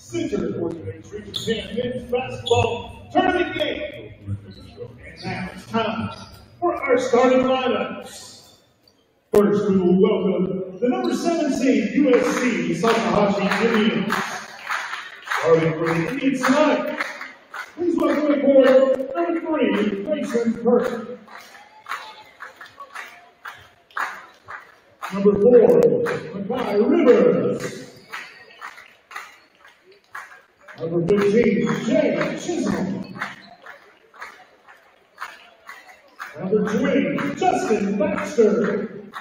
center for today's Region 10 men's basketball tournament game. And now it's time for our starting lineups. First, we will welcome the number seven seed USC Salkehatchie Indians. Starting for the Indians tonight, please welcome aboard number three, Grayson Kirk. Number four, Makai Rivers. Number 15, Jay Chisholm. Number 20, Justin Baxter.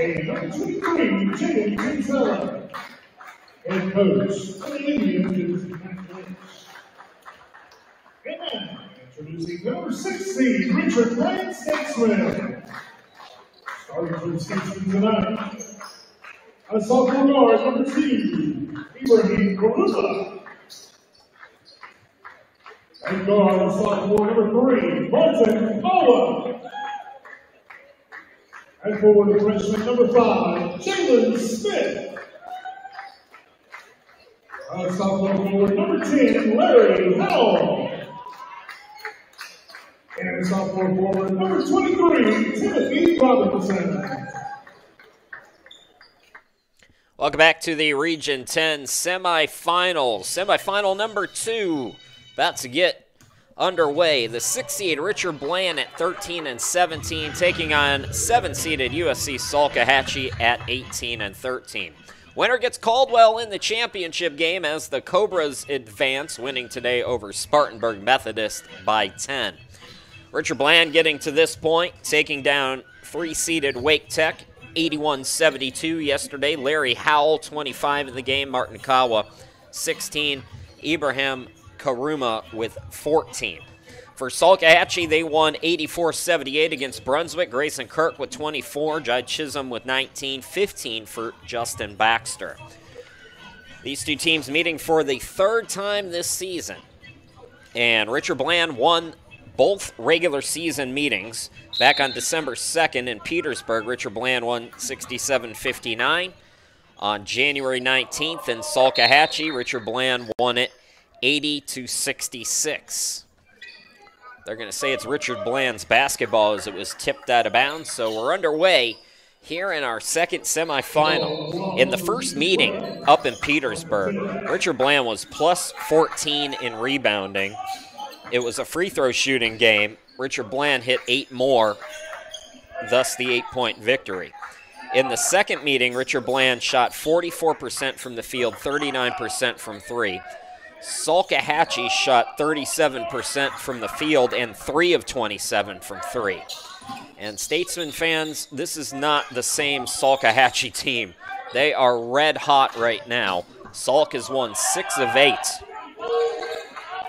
And number 23, Jimmy Kinsella. Head coach of the Indians. And now, introducing number 16, Richard Bland Statesman. Starting for the Statesman tonight. A sophomore guard, number two, Ibrahim Karuma. And guard, sophomore number three, Martin Kowa. And forward freshman number five, Jalen Smith. A sophomore forward number 10, Larry Howell. And sophomore forward number 23, Timothy Robinson. Welcome back to the Region 10 semifinals. Semifinal number two about to get underway. The six seed Richard Bland at 13 and 17, taking on seven seeded USC Salkehatchie at 18 and 13. Winner gets Caldwell in the championship game as the Cobras advance, winning today over Spartanburg Methodist by 10. Richard Bland getting to this point, taking down three seeded Wake Tech 81-72 yesterday. Larry Howell, 25 in the game. Martin Kawa, 16. Ibrahim Karuma with 14. For Salkehatchie, they won 84-78 against Brunswick. Grayson Kirk with 24. Jai Chisholm with 19. 15 for Justin Baxter. These two teams meeting for the third time this season. And Richard Bland won both regular season meetings. Back on December 2nd in Petersburg, Richard Bland won 67 59. On January 19th in Salkehatchie, Richard Bland won it 80 to 66. They're going to say it's Richard Bland's basketball as it was tipped out of bounds. So we're underway here in our second semifinal. In the first meeting up in Petersburg, Richard Bland was plus 14 in rebounding. It was a free throw shooting game. Richard Bland hit eight more, thus the eight point victory. In the second meeting, Richard Bland shot 44% from the field, 39% from three. Salkehatchie shot 37% from the field and 3 of 27 from 3. And Statesman fans, this is not the same Salkehatchie team. They are red hot right now. Salk has won 6 of 8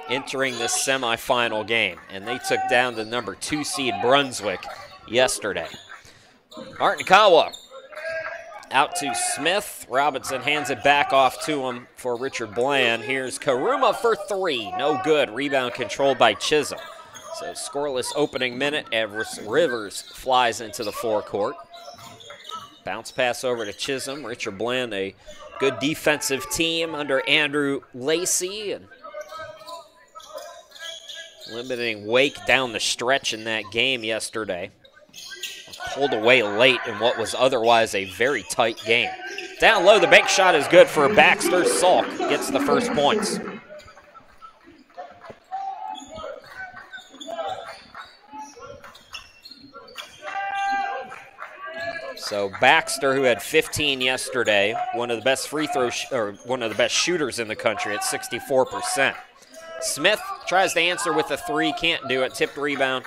entering this semifinal game, and they took down the number 2 seed Brunswick yesterday. Martin Kawa out to Smith. Robinson hands it back off to him for Richard Bland. Here's Karuma for three. No good. Rebound controlled by Chisholm. So scoreless opening minute. Everest Rivers flies into the forecourt. Bounce pass over to Chisholm. Richard Bland, a good defensive team under Andrew Lacey. And limiting Wake down the stretch in that game yesterday pulled away late in what was otherwise a very tight game. Down low, the bank shot is good for Baxter. Salk gets the first points. So Baxter, who had 15 yesterday, one of the best free throw or one of the best shooters in the country at 64%. Smith tries to answer with a three, can't do it. Tipped rebound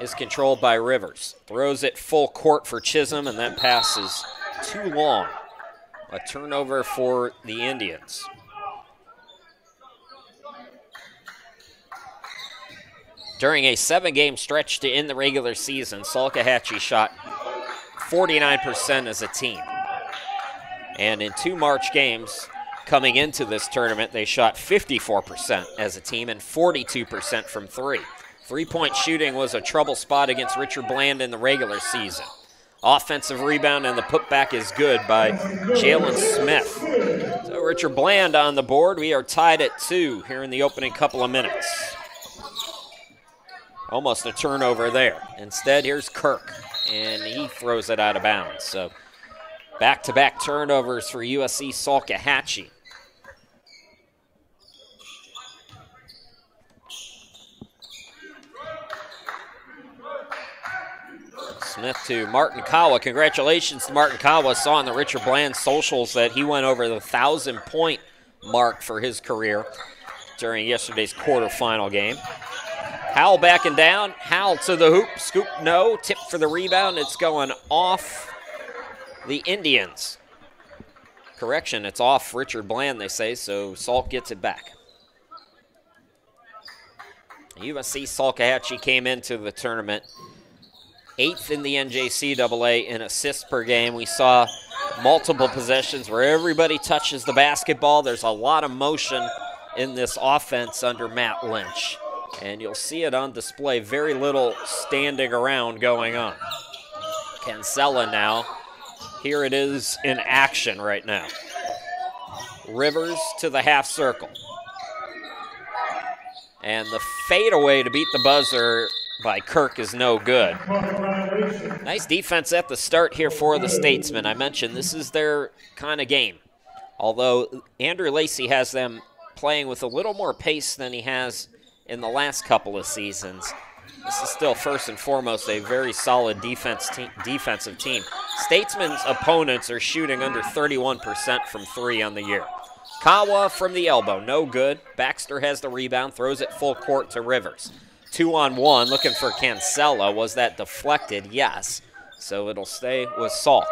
is controlled by Rivers. Throws it full court for Chisholm, and that pass is too long. A turnover for the Indians. During a seven game stretch to end the regular season, Salkehatchie shot 49% as a team. And in two March games coming into this tournament, they shot 54% as a team and 42% from three. Three point shooting was a trouble spot against Richard Bland in the regular season. Offensive rebound and the putback is good by Jalen Smith. So Richard Bland on the board. We are tied at two here in the opening couple of minutes. Almost a turnover there. Instead, here's Kirk, and he throws it out of bounds. So back to back turnovers for USC Salkehatchie. Smith to Martin Kawa. Congratulations to Martin Kawa. Saw on the Richard Bland socials that he went over the thousand point mark for his career during yesterday's quarterfinal game. Howell backing down. Howell to the hoop. Scoop no. Tip for the rebound. It's going off the Indians. Correction, it's off Richard Bland, they say, so Salk gets it back. USC Salkehatchie came into the tournament eighth in the NJCAA in assists per game. We saw multiple possessions where everybody touches the basketball. There's a lot of motion in this offense under Matt Lynch. And you'll see it on display. Very little standing around going on. Cancella now. Here it is in action right now. Rivers to the half circle. And the fadeaway to beat the buzzer by Kirk is no good. Nice defense at the start here for the Statesmen. I mentioned this is their kind of game. Although Andrew Lacey has them playing with a little more pace than he has in the last couple of seasons. This is still first and foremost a very solid defense te defensive team. Statesman's opponents are shooting under 31% from three on the year. Kawa from the elbow, no good. Baxter has the rebound, throws it full court to Rivers. Two on one, looking for Cancella. Was that deflected? Yes. So it'll stay with Salk.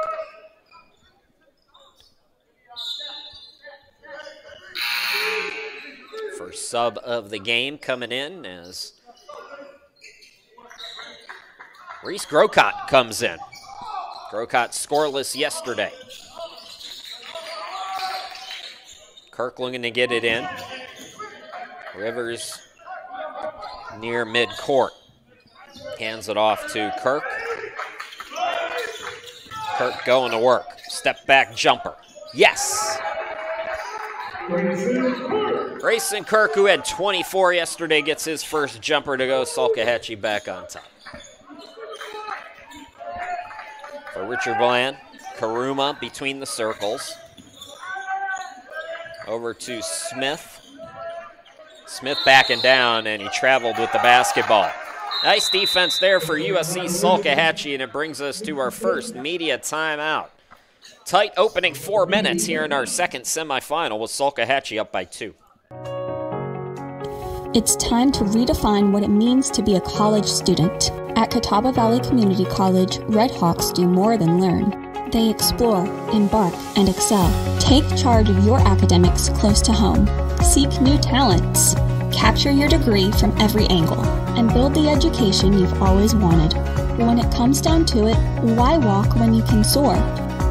First sub of the game coming in as Reese Grocott comes in. Grocott scoreless yesterday. Kirk looking to get it in. Rivers near midcourt. Hands it off to Kirk. Kirk going to work. Step back jumper. Yes. Grayson Kirk, who had 24 yesterday, gets his first jumper to go. Salkehatchie back on top. For Richard Bland, Karuma between the circles. Over to Smith. Smith backing down, and he traveled with the basketball. Nice defense there for USC Salkehatchie, and it brings us to our first media timeout. Tight opening four minutes here in our second semifinal with Salkehatchie up by two. It's time to redefine what it means to be a college student. At Catawba Valley Community College, Red Hawks do more than learn. They explore, embark, and excel. Take charge of your academics close to home. Seek new talents. Capture your degree from every angle and build the education you've always wanted. When it comes down to it, why walk when you can soar?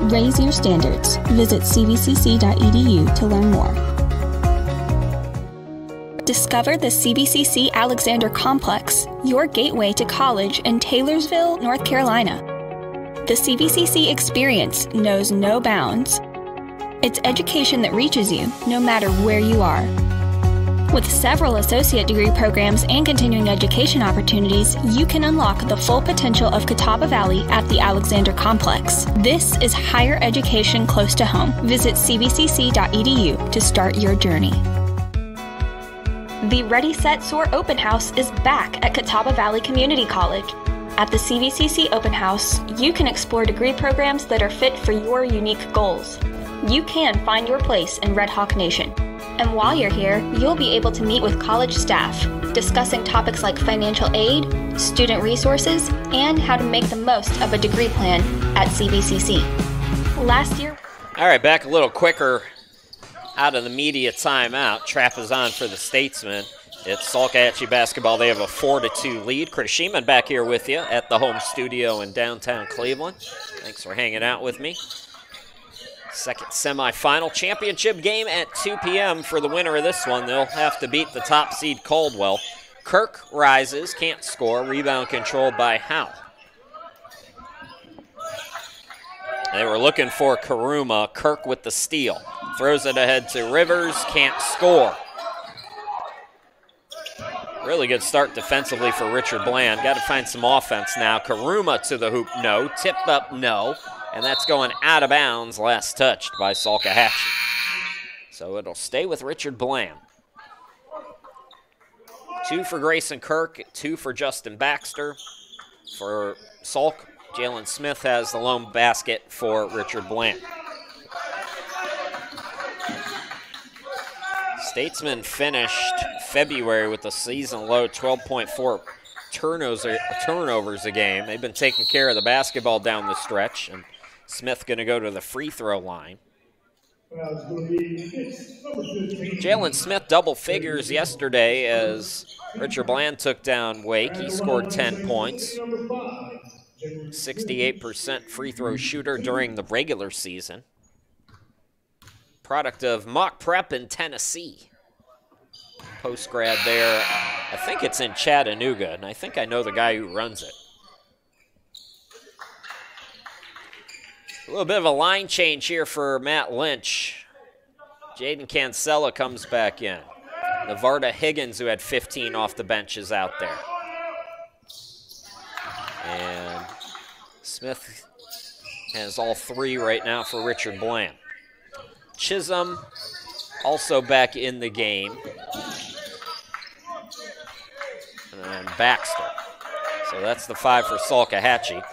Raise your standards. Visit cvcc.edu to learn more. Discover the CVCC Alexander Complex, your gateway to college in Taylorsville, North Carolina. The CVCC experience knows no bounds. It's education that reaches you, no matter where you are. With several associate degree programs and continuing education opportunities, you can unlock the full potential of Catawba Valley at the Alexander Complex. This is higher education close to home. Visit cvcc.edu to start your journey. The Ready Set Soar Open House is back at Catawba Valley Community College. At the CVCC Open House, you can explore degree programs that are fit for your unique goals. You can find your place in Red Hawk Nation. And while you're here, you'll be able to meet with college staff, discussing topics like financial aid, student resources, and how to make the most of a degree plan at CVCC. Last year, All right, back a little quicker out of the media timeout. Trap is on for the Statesmen. It's Salkehatchie basketball. They have a 4 to 2 lead. Chris Schieman back here with you at the home studio in downtown Cleveland. Thanks for hanging out with me. Second semifinal championship game at 2 p.m. for the winner of this one. They'll have to beat the top seed Caldwell. Kirk rises, can't score. Rebound controlled by Howell. They were looking for Karuma. Kirk with the steal. Throws it ahead to Rivers. Can't score. Really good start defensively for Richard Bland. Got to find some offense now. Karuma to the hoop, no. Tip up, no. And that's going out of bounds, last touched by Salkehatchie. So it'll stay with Richard Bland. Two for Grayson Kirk, two for Justin Baxter. For Salk, Jalen Smith has the lone basket for Richard Bland. Statesman finished February with a season low 12.4 turnovers, turnovers a game. They've been taking care of the basketball down the stretch, and Smith going to go to the free throw line. Jalen Smith double figures yesterday as Richard Bland took down Wake. He scored 10 points. 68% free throw shooter during the regular season. Product of mock prep in Tennessee. Post grad there. I think it's in Chattanooga, and I think I know the guy who runs it. Little bit of a line change here for Matt Lynch. Jaden Cancella comes back in. Navarda Higgins, who had 15 off the bench, is out there. And Smith has all three right now for Richard Bland. Chisholm also back in the game. And Baxter. So that's the five for Salkehatchie.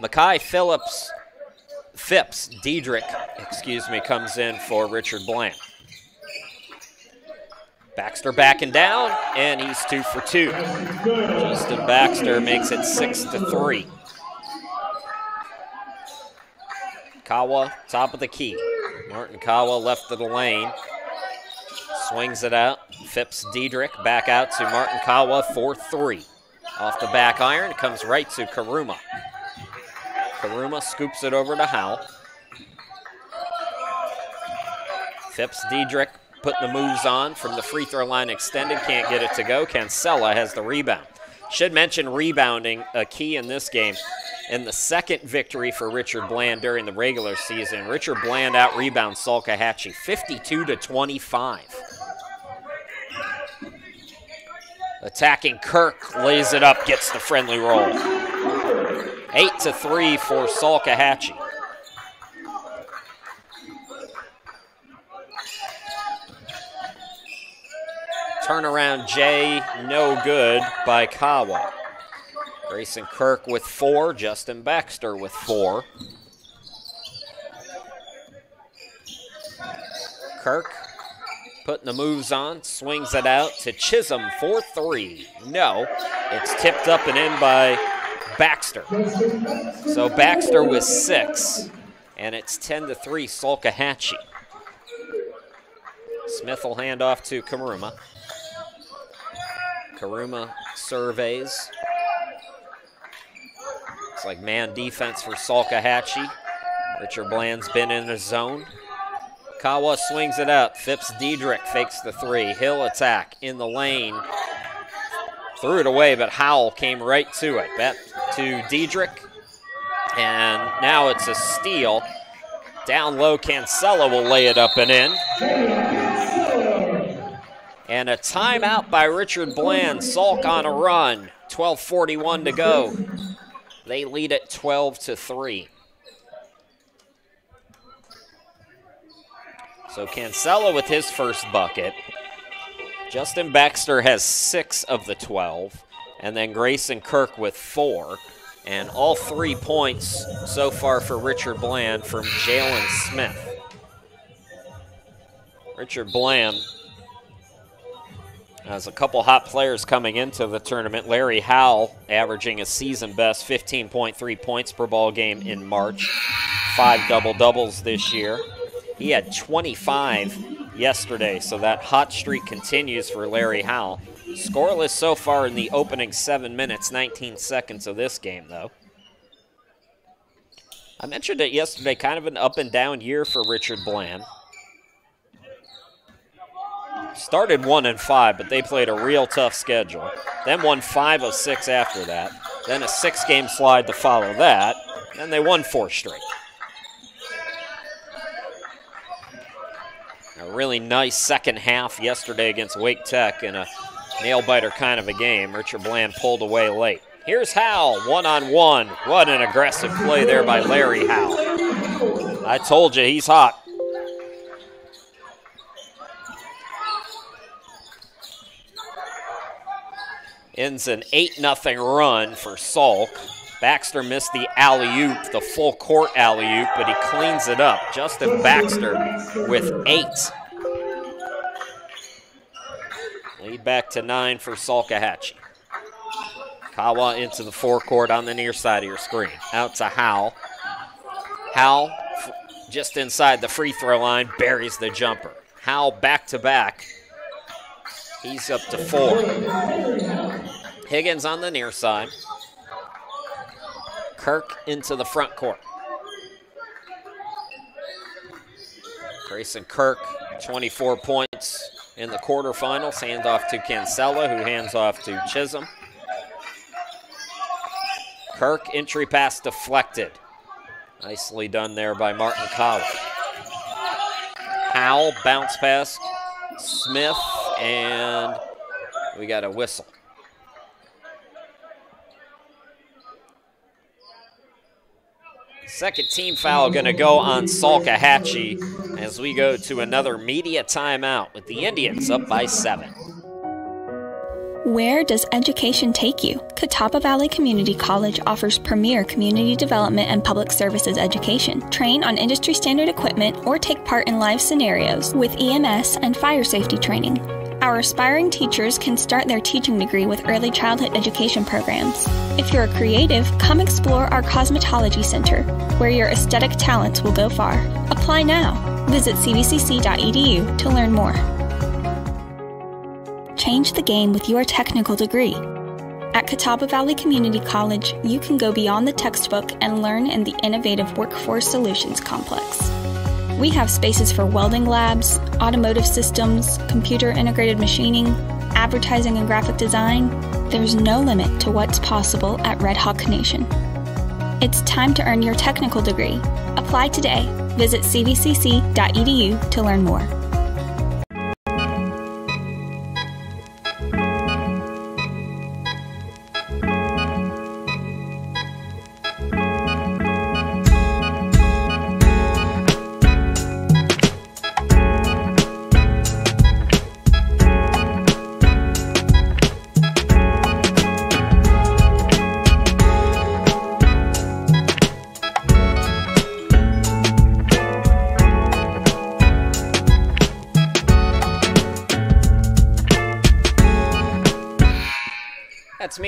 Makai Phillips Phipps, Diedrich, excuse me, comes in for Richard Bland. Baxter backing down, and he's two for two. Justin Baxter makes it six to three. Kawa, top of the key. Martin Kawa left of the lane. Swings it out. Phipps Diedrich back out to Martin Kawa for three. Off the back iron, comes right to Karuma. Karuma scoops it over to Howell. Phipps Diedrich putting the moves on from the free throw line extended. Can't get it to go. Cancella has the rebound. Should mention rebounding, a key in this game. In the second victory for Richard Bland during the regular season, Richard Bland out rebounds Salkehatchie 52 to 25. Attacking Kirk lays it up, gets the friendly roll. 8 to 3 for Salkehatchie. Turnaround J, no good by Kawa. Grayson Kirk with four, Justin Baxter with four. Kirk putting the moves on, swings it out to Chisholm for three. No, it's tipped up and in by Baxter. So Baxter with six, and it's 10 to 3 Salkehatchie. Smith will hand off to Karuma. Karuma surveys. It's like man defense for Salkehatchie. Richard Bland's been in the zone. Kawa swings it up. Phipps Diedrich fakes the three. Hill attack in the lane. Threw it away, but Howell came right to it. Back to Diedrich. And now it's a steal. Down low, Cancella will lay it up and in. And a timeout by Richard Bland. Salk on a run. 12:41 to go. They lead at 12 to 3. So Cancella with his first bucket. Justin Baxter has six of the 12. And then Grayson Kirk with four. And all three points so far for Richard Bland from Jalen Smith. Richard Bland has a couple hot players coming into the tournament. Larry Howell averaging a season best 15.3 points per ball game in March, five double doubles this year. He had 25 yesterday, so that hot streak continues for Larry Howell. Scoreless so far in the opening seven minutes, 19 seconds of this game, though. I mentioned it yesterday, kind of an up and down year for Richard Bland. Started one and five, but they played a real tough schedule. Then won five of six after that. Then a six game slide to follow that. Then they won four straight. A really nice second half yesterday against Wake Tech in a nail biter kind of a game. Richard Bland pulled away late. Here's Howell, one on one. What an aggressive play there by Larry Howell. I told you he's hot. Ends an 8 0 run for Salk. Baxter missed the alley oop, the full court alley oop, but he cleans it up. Justin Baxter with eight. Lead back to nine for Salkehatchie. Kawa into the forecourt on the near side of your screen. Out to Howell. Howell, just inside the free throw line, buries the jumper. Howell back to back. He's up to four. Higgins on the near side. Kirk into the front court. Grayson Kirk, 24 points in the quarterfinals. Hands off to Cancella, who hands off to Chisholm. Kirk, entry pass deflected. Nicely done there by Martin Collins. Howell, bounce pass. Smith, and we got a whistle. Second team foul going to go on Salkehatchie as we go to another media timeout with the Indians up by seven. Where does education take you? Catawba Valley Community College offers premier community development and public services education. Train on industry standard equipment or take part in live scenarios with EMS and fire safety training. Our aspiring teachers can start their teaching degree with early childhood education programs. If you're a creative, come explore our Cosmetology Center, where your aesthetic talents will go far. Apply now. Visit cvcc.edu to learn more. Change the game with your technical degree. At Catawba Valley Community College, you can go beyond the textbook and learn in the innovative Workforce Solutions Complex. We have spaces for welding labs, automotive systems, computer integrated machining, advertising and graphic design. There's no limit to what's possible at Red Hawk Nation. It's time to earn your technical degree. Apply today. Visit cvcc.edu to learn more.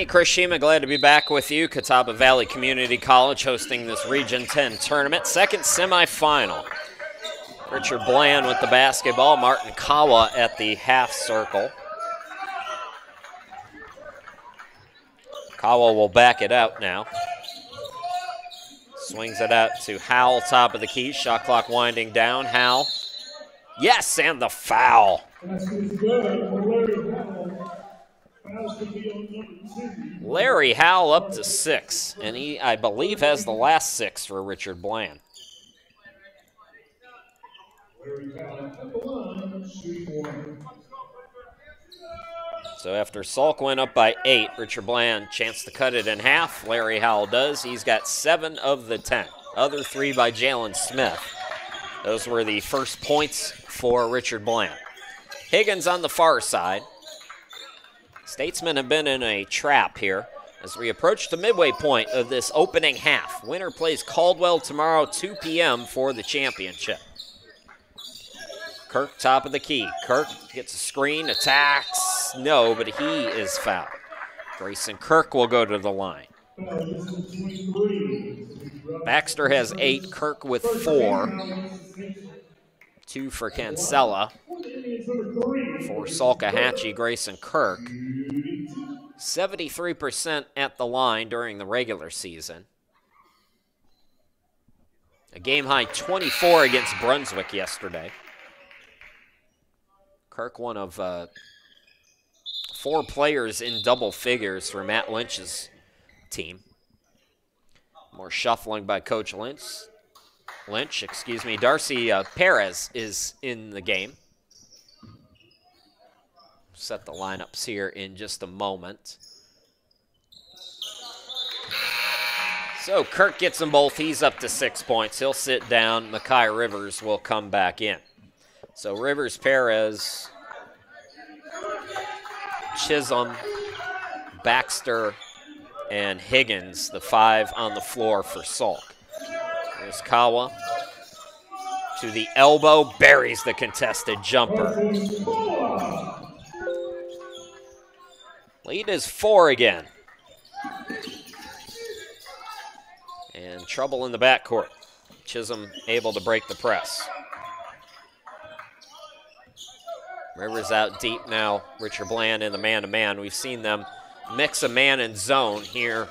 That's me, Chris Schieman. Glad to be back with you. Catawba Valley Community College hosting this Region 10 tournament. Second semifinal. Richard Bland with the basketball. Martin Kawa at the half circle. Kawa will back it out now. Swings it out to Howell, top of the key. Shot clock winding down. Howell. Yes, and the foul. Larry Howell up to six, and he, I believe, has the last six for Richard Bland. So after Salk went up by eight, Richard Bland chance to cut it in half. Larry Howell does. He's got seven of the ten. Other three by Jalen Smith. Those were the first points for Richard Bland. Higgins on the far side. Statesmen have been in a trap here as we approach the midway point of this opening half. Winner plays Caldwell tomorrow, 2 p.m. for the championship. Kirk, top of the key. Kirk gets a screen, attacks. No, but he is fouled. Grayson Kirk will go to the line. Baxter has eight, Kirk with four. Two for Cancella. For Salkehatchie, Grayson Kirk. 73% at the line during the regular season. A game high 24 against Brunswick yesterday. Kirk, one of uh, four players in double figures for Matt Lynch's team. More shuffling by Coach Lynch. Lynch, excuse me. Darcy uh, Perez is in the game. Set the lineups here in just a moment. So Kirk gets them both. He's up to six points. He'll sit down. Makai Rivers will come back in. So Rivers, Perez, Chisholm, Baxter, and Higgins, the five on the floor for Salk. There's Kawa to the elbow, buries the contested jumper. Lead is four again. And trouble in the backcourt. Chisholm able to break the press. Rivers out deep now. Richard Bland in the man-to-man. We've seen them mix a man and zone here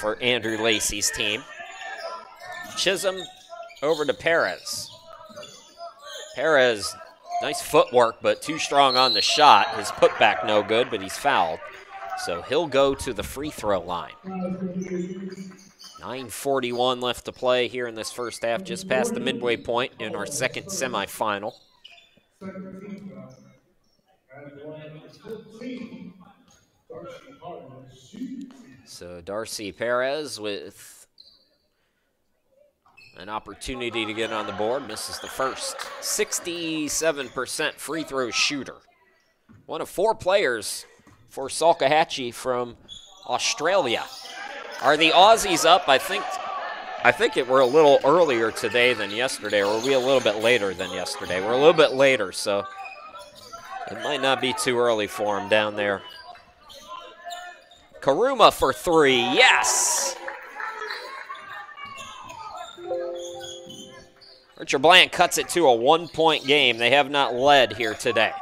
for Andrew Lacey's team. Chisholm over to Perez. Perez, nice footwork, but too strong on the shot. His putback no good, but he's fouled. So he'll go to the free throw line. 9.41 left to play here in this first half, just past the midway point in our second semifinal. So Darcy Perez with an opportunity to get on the board, misses the first. 67% free throw shooter. One of four players for Salkehatchie from Australia. Are the Aussies up? I think I think it, we're a little earlier today than yesterday, or we a little bit later than yesterday? We're a little bit later, so it might not be too early for him down there. Karuma for three, yes! Richard Bland cuts it to a one-point game. They have not led here today.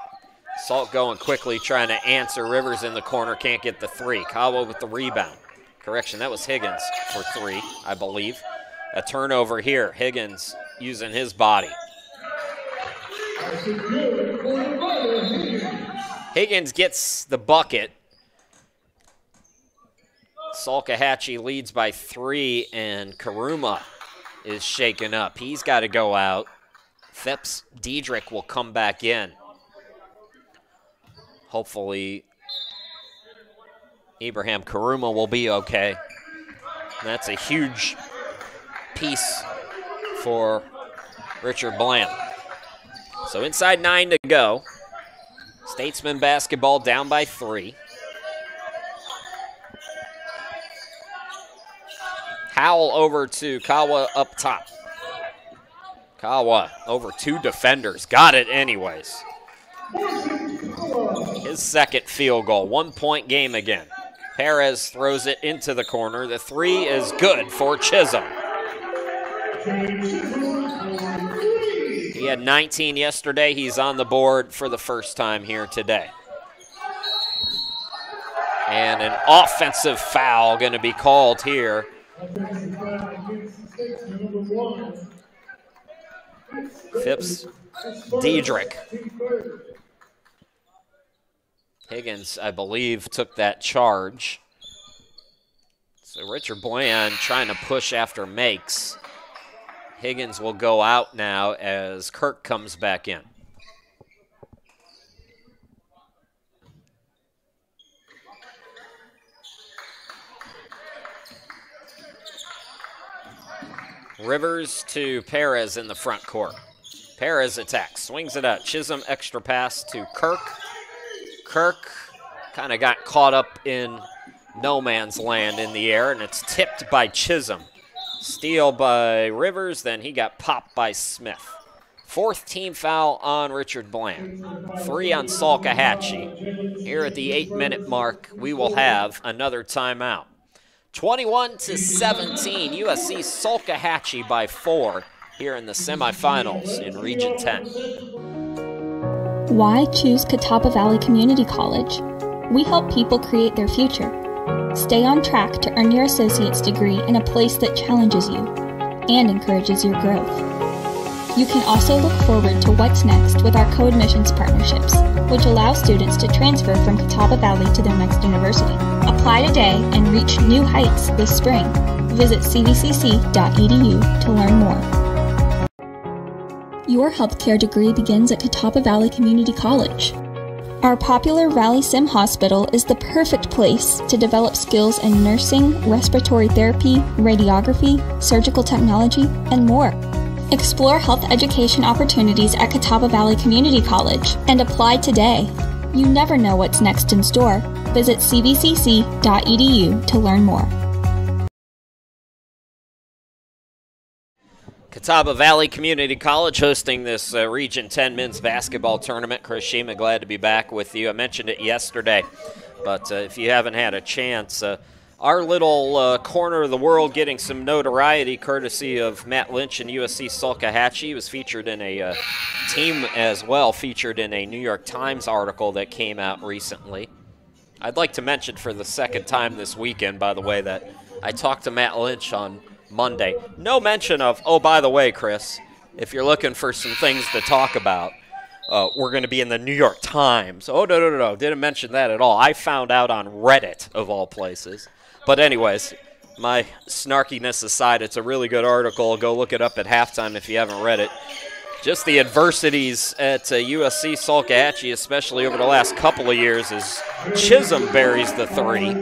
Salk going quickly, trying to answer. Rivers in the corner, can't get the three. Kawa with the rebound. Correction, that was Higgins for three, I believe. A turnover here. Higgins using his body. Higgins gets the bucket. Salkehatchie leads by three, and Karuma is shaken up. He's got to go out. Phipps Diedrich will come back in. Hopefully Abraham Karuma will be okay. That's a huge piece for Richard Bland. So inside nine to go. Statesman basketball down by three. Howell over to Kawa up top. Kawa over two defenders. Got it anyways. His second field goal. One point game again. Perez throws it into the corner. The three is good for Chisholm. He had 19 yesterday. He's on the board for the first time here today. And an offensive foul going to be called here. Phipps Diedrich. Higgins, I believe, took that charge. So Richard Bland trying to push after makes. Higgins will go out now as Kirk comes back in. Rivers to Perez in the front court. Perez attacks, swings it out. Chisholm extra pass to Kirk. Kirk kind of got caught up in no man's land in the air, and it's tipped by Chisholm. Steal by Rivers, then he got popped by Smith. Fourth team foul on Richard Bland. Three on Salkehatchie. Here at the eight minute mark, we will have another timeout. 21 to 17, USC Salkehatchie by four here in the semifinals in Region 10. Why choose Catawba Valley Community College? We help people create their future. Stay on track to earn your associate's degree in a place that challenges you and encourages your growth. You can also look forward to what's next with our co-admissions partnerships, which allow students to transfer from Catawba Valley to their next university. Apply today and reach new heights this spring. Visit cvcc.edu to learn more. Your healthcare degree begins at Catawba Valley Community College. Our popular Valley Sim Hospital is the perfect place to develop skills in nursing, respiratory therapy, radiography, surgical technology, and more. Explore health education opportunities at Catawba Valley Community College and apply today. You never know what's next in store. Visit cvcc.edu to learn more. Catawba Valley Community College hosting this uh, Region 10 men's basketball tournament. Chris Schieman, glad to be back with you. I mentioned it yesterday, but uh, if you haven't had a chance, uh, our little uh, corner of the world getting some notoriety courtesy of Matt Lynch and USC Salkehatchie was featured in a uh, team as well, featured in a New York Times article that came out recently. I'd like to mention for the second time this weekend, by the way, that I talked to Matt Lynch on Monday. No mention of, oh, by the way, Chris, if you're looking for some things to talk about, uh, we're going to be in the New York Times. Oh, no, no, no, no. Didn't mention that at all. I found out on Reddit, of all places. But, anyways, my snarkiness aside, it's a really good article. Go look it up at halftime if you haven't read it. Just the adversities at uh, USC Salkehatchie, especially over the last couple of years, as Chisholm buries the three.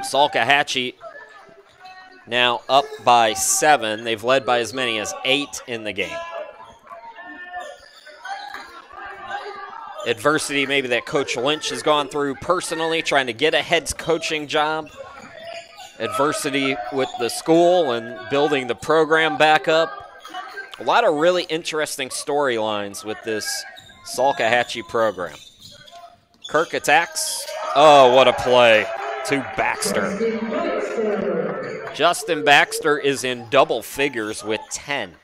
Salkehatchie now up by seven. They've led by as many as eight in the game. Adversity, maybe that Coach Lynch has gone through personally, trying to get a head coaching job. Adversity with the school and building the program back up. A lot of really interesting storylines with this Salkehatchie program. Kirk attacks. Oh, what a play to Baxter. Justin Baxter is in double figures with 10.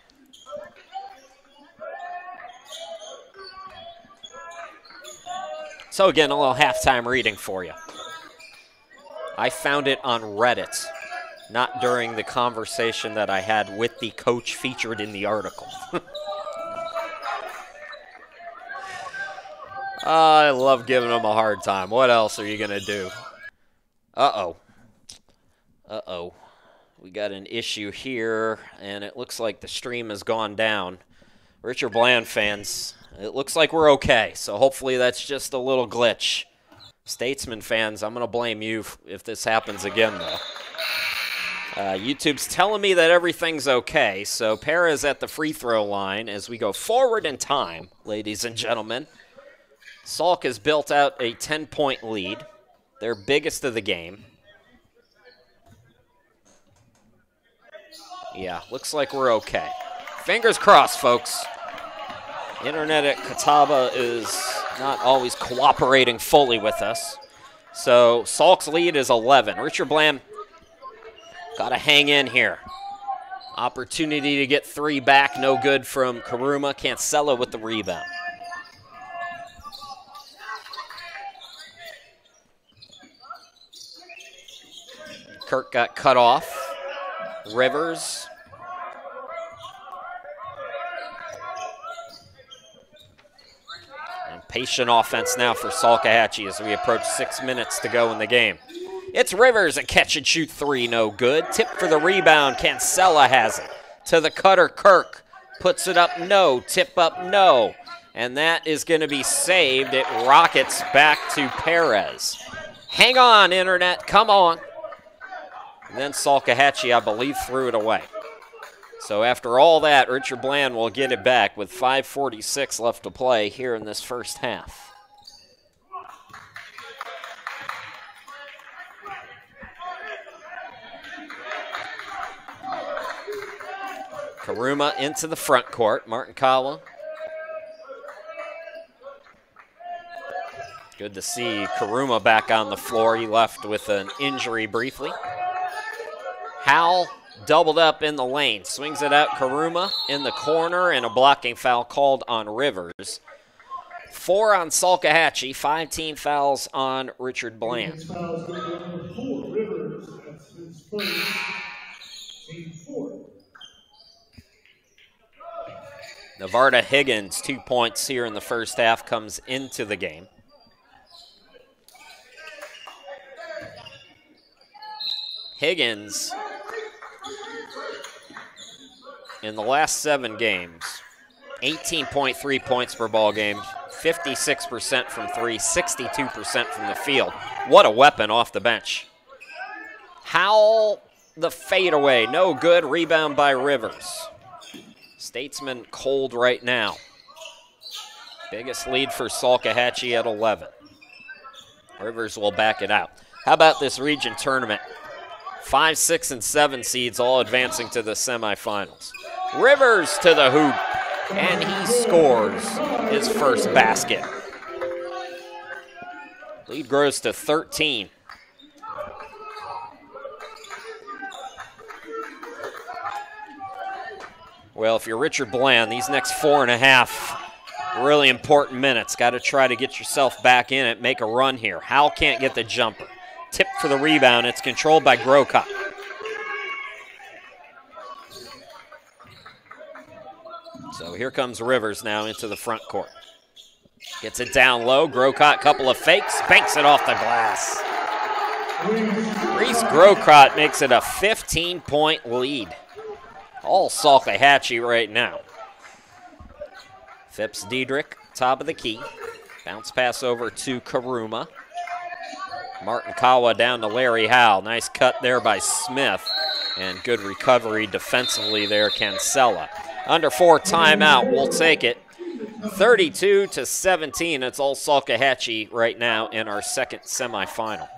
So again, a little halftime reading for you. I found it on Reddit, not during the conversation that I had with the coach featured in the article. I love giving them a hard time. What else are you going to do? Uh-oh. Uh-oh. We got an issue here, and it looks like the stream has gone down. Richard Bland fans, it looks like we're okay, so hopefully that's just a little glitch. Statesman fans, I'm going to blame you if this happens again, though. Uh, YouTube's telling me that everything's okay, so Perez at the free throw line as we go forward in time, ladies and gentlemen. Salk has built out a 10-point lead, their biggest of the game. Yeah, looks like we're okay. Fingers crossed, folks. Internet at Catawba is not always cooperating fully with us. So Salk's lead is 11. Richard Bland got to hang in here. Opportunity to get three back, no good from Karuma. Cancella with the rebound. Kirk got cut off. Rivers. And patient offense now for Salkehatchie as we approach six minutes to go in the game. It's Rivers, a catch and shoot three, no good. Tip for the rebound, Cancella has it. To the cutter, Kirk puts it up, no. Tip up, no. And that is going to be saved. It rockets back to Perez. Hang on, Internet, come on. And then Salkehatchie, I believe, threw it away. So after all that, Richard Bland will get it back with 5.46 left to play here in this first half. Karuma into the front court. Martin Kawa. Good to see Karuma back on the floor. He left with an injury briefly. Howell doubled up in the lane. Swings it out Karuma in the corner and a blocking foul called on Rivers. Four on Salkehatchie, five team fouls on Richard Bland. Navarda Higgins, two points here in the first half, comes into the game. Higgins in the last seven games, 18.3 points per ball game, 56% from three, 62% from the field. What a weapon off the bench. Howell, the fadeaway, no good. Rebound by Rivers. Statesman cold right now. Biggest lead for Salkehatchie at 11. Rivers will back it out. How about this region tournament? Five, six, and seven seeds all advancing to the semifinals. Rivers to the hoop, and he scores his first basket. Lead grows to 13. Well, if you're Richard Bland, these next four and a half really important minutes. Got to try to get yourself back in it, make a run here. Howell can't get the jumper. Tip for the rebound. It's controlled by Grocott. So here comes Rivers now into the front court. Gets it down low. Grocott, couple of fakes, banks it off the glass. Reese Grocott makes it a 15 point lead. All Salkehatchie right now. Phipps Diedrich, top of the key. Bounce pass over to Karuma. Martin Kawa down to Larry Howell. Nice cut there by Smith. And good recovery defensively there, Cancella. Under four timeout, we'll take it. 32 to 17. It's all Salkehatchie right now in our second semifinal.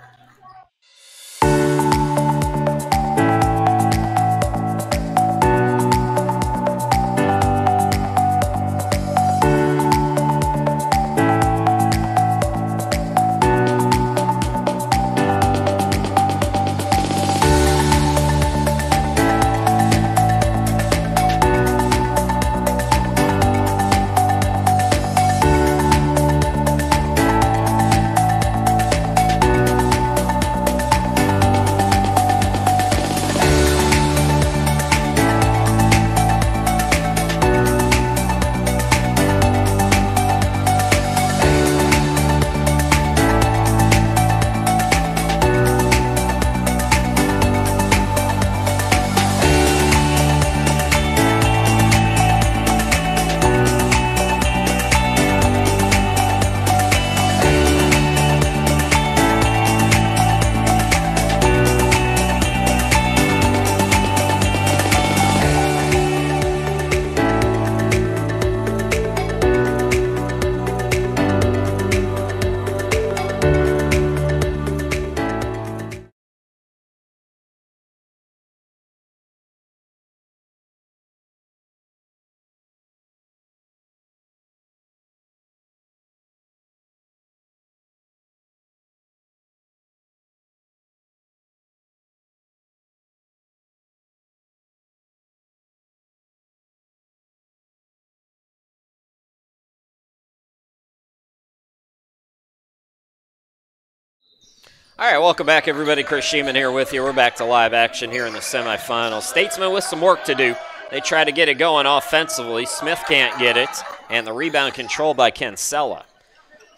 All right, welcome back, everybody. Chris Schieman here with you. We're back to live action here in the semifinals. Statesman with some work to do. They try to get it going offensively. Smith can't get it, and the rebound controlled by Cancella.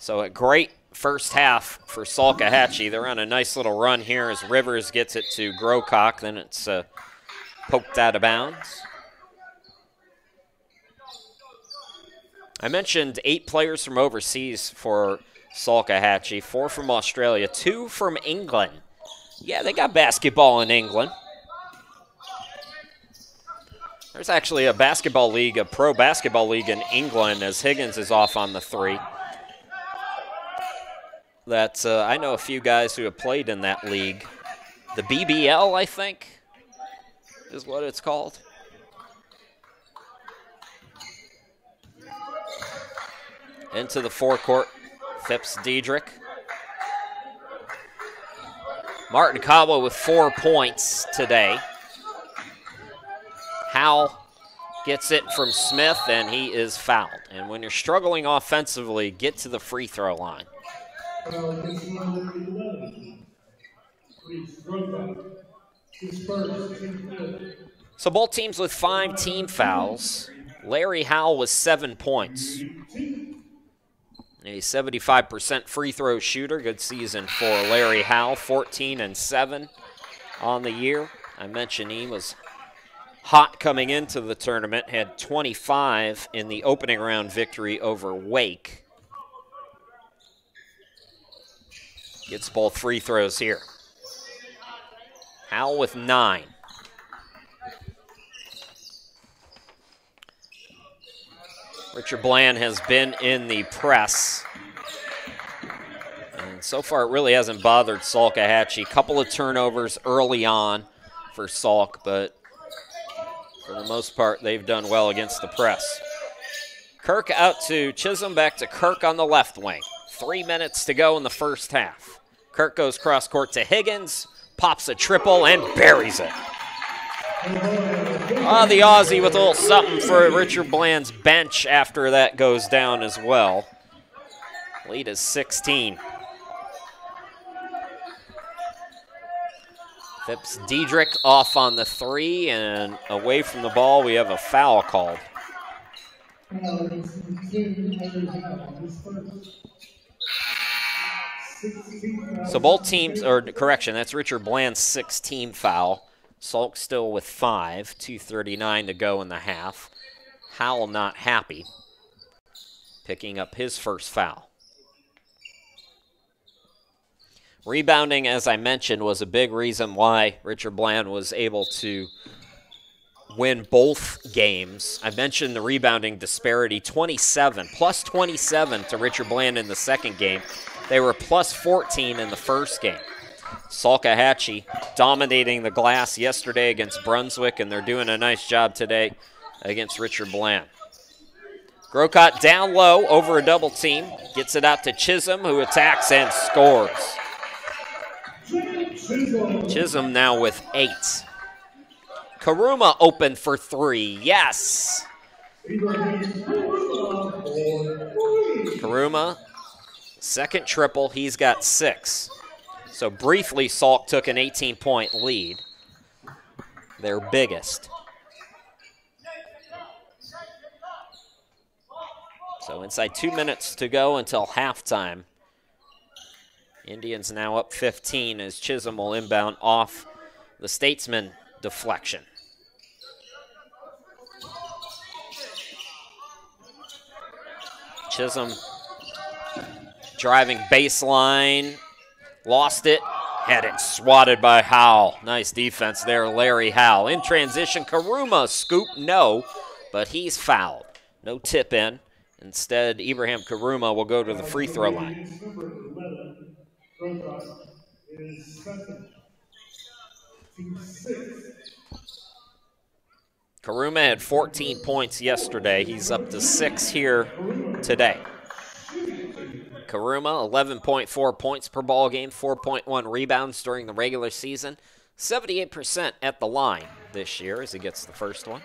So a great first half for Salkehatchie. They're on a nice little run here as Rivers gets it to Grocott. Then it's uh, poked out of bounds. I mentioned eight players from overseas for Salkehatchie, four from Australia, two from England. Yeah, they got basketball in England. There's actually a basketball league, a pro basketball league in England as Higgins is off on the three. That's, uh, I know a few guys who have played in that league. The BBL, I think, is what it's called. Into the forecourt Phipps Diedrich. Martin Kawa with four points today. Howell gets it from Smith, and he is fouled. And when you're struggling offensively, get to the free throw line. So both teams with five team fouls. Larry Howell with seven points a 75% free throw shooter. Good season for Larry Howell, 14 and 7 on the year. I mentioned he was hot coming into the tournament, had 25 in the opening round victory over Wake. Gets both free throws here. Howell with nine. Richard Bland has been in the press. And so far, it really hasn't bothered Salkehatchie. Couple of turnovers early on for Salk, but for the most part, they've done well against the press. Kirk out to Chisholm, back to Kirk on the left wing. Three minutes to go in the first half. Kirk goes cross court to Higgins, pops a triple, and buries it. Ah, the Aussie with a little something for Richard Bland's bench after that goes down as well. Lead is 16. Phipps Diedrich off on the three, and away from the ball, we have a foul called. So both teams, or correction, that's Richard Bland's 16 foul. Salk still with five, 2.39 to go in the half. Howell not happy, picking up his first foul. Rebounding, as I mentioned, was a big reason why Richard Bland was able to win both games. I mentioned the rebounding disparity 27, plus 27 to Richard Bland in the second game. They were plus 14 in the first game. Salkehatchie dominating the glass yesterday against Brunswick, and they're doing a nice job today against Richard Bland. Grocott down low over a double team, gets it out to Chisholm, who attacks and scores. Chisholm now with eight. Karuma open for three. Yes. Karuma, second triple. He's got six. So briefly, Salk took an 18 point lead, their biggest. So inside two minutes to go until halftime. Indians now up 15 as Chisholm will inbound off the Statesman deflection. Chisholm driving baseline, lost it, had it swatted by Howell. Nice defense there, Larry Howell. In transition, Karuma scoop, no, but he's fouled. No tip in. Instead, Ibrahim Karuma will go to the free throw line. Karuma had 14 points yesterday. He's up to six here today. Karuma, 11.4 points per ball game, 4.1 rebounds during the regular season, 78% at the line this year as he gets the first one.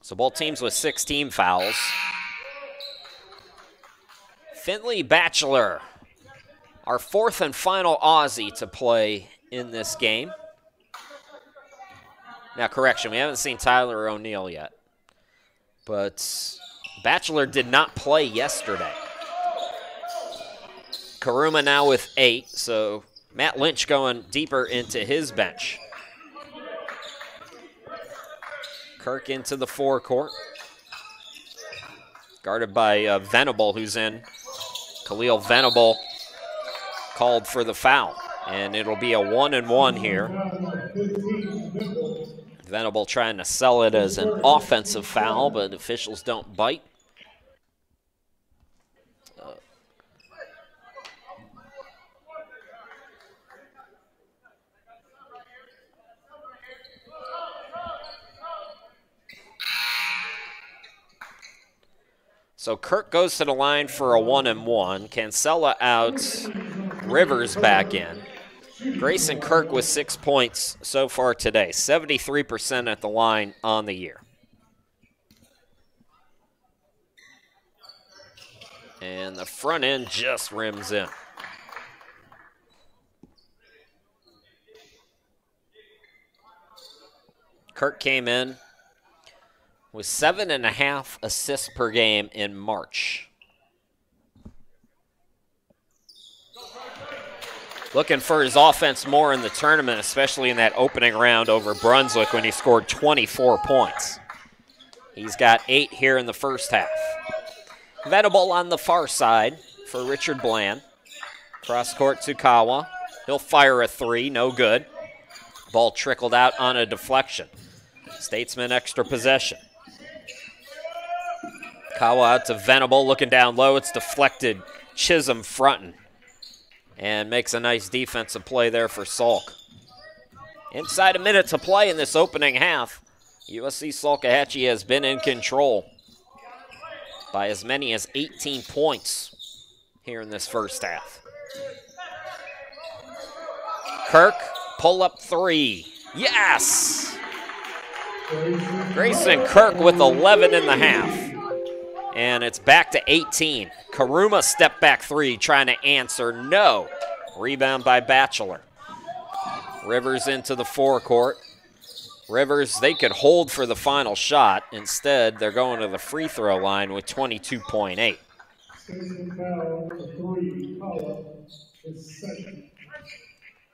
So both teams with 16 fouls. Finley Batchelor, our fourth and final Aussie to play in this game. Now, correction, we haven't seen Tyler O'Neill yet. But Batchelor did not play yesterday. Karuma now with eight, so Matt Lynch going deeper into his bench. Kirk into the forecourt. Guarded by uh, Venable, who's in. Khalil Venable called for the foul. And it'll be a one and one here. Venable trying to sell it as an offensive foul, but officials don't bite. So Kirk goes to the line for a one and one. Cancella out. Rivers back in. Grayson Kirk with six points so far today. 73% at the line on the year. And the front end just rims in. Kirk came in with seven and a half assists per game in March. Looking for his offense more in the tournament, especially in that opening round over Brunswick when he scored 24 points. He's got eight here in the first half. Venable on the far side for Richard Bland. Cross court to Kawa. He'll fire a three, no good. Ball trickled out on a deflection. Statesman extra possession. Kawa out to Venable, looking down low. It's deflected. Chisholm fronting. And makes a nice defensive play there for Salk. Inside a minute to play in this opening half. USC Salkehatchie has been in control by as many as 18 points here in this first half. Kirk, pull up three. Yes! Grayson Kirk with 11 in the half. And it's back to 18. Karuma step back three, trying to answer. No. Rebound by Batchelor. Rivers into the forecourt. Rivers, they could hold for the final shot. Instead, they're going to the free throw line with 22.8. Statesman foul for three, Kawa, his second.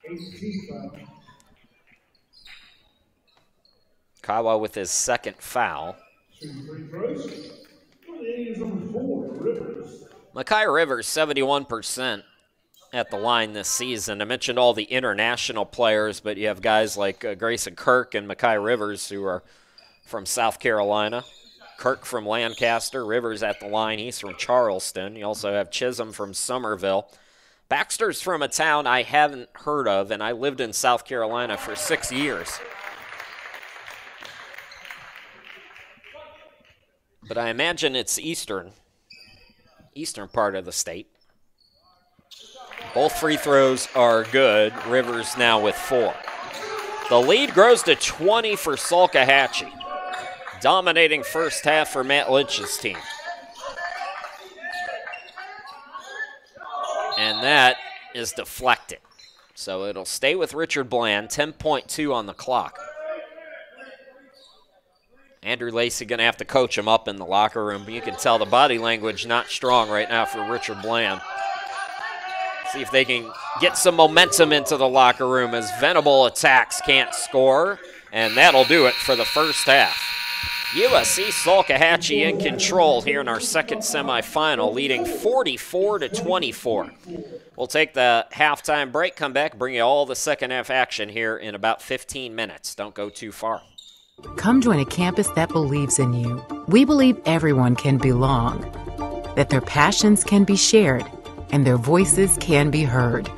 18 foul. Kawa with his second foul. Makai Rivers, 71% at the line this season. I mentioned all the international players, but you have guys like uh, Grayson Kirk and Makai Rivers who are from South Carolina. Kirk from Lancaster, Rivers at the line. He's from Charleston. You also have Chisholm from Somerville. Baxter's from a town I haven't heard of, and I lived in South Carolina for six years. But I imagine it's eastern, eastern part of the state. Both free throws are good. Rivers now with four. The lead grows to 20 for Salkehatchie. Dominating first half for Matt Lynch's team. And that is deflected. So it'll stay with Richard Bland, 10.2 on the clock. Andrew Lacey going to have to coach him up in the locker room. You can tell the body language not strong right now for Richard Bland. See if they can get some momentum into the locker room as Venable attacks can't score. And that'll do it for the first half. USC Salkehatchie in control here in our second semifinal, leading 44 to 24. We'll take the halftime break, come back, bring you all the second half action here in about 15 minutes. Don't go too far. Come join a campus that believes in you. We believe everyone can belong, that their passions can be shared, and their voices can be heard.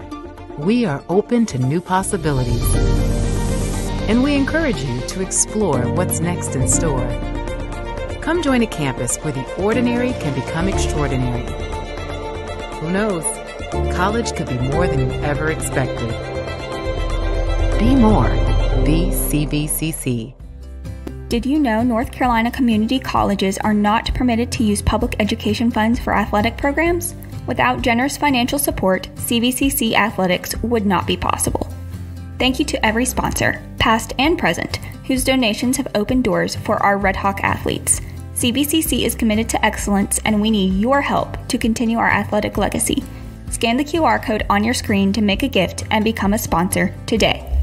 We are open to new possibilities, and we encourage you to explore what's next in store. Come join a campus where the ordinary can become extraordinary. Who knows? College could be more than you ever expected. Be more. Be CVCC. Did you know North Carolina community colleges are not permitted to use public education funds for athletic programs? Without generous financial support, CVCC athletics would not be possible. Thank you to every sponsor, past and present, whose donations have opened doors for our Red Hawk athletes. CVCC is committed to excellence, and we need your help to continue our athletic legacy. Scan the QR code on your screen to make a gift and become a sponsor today.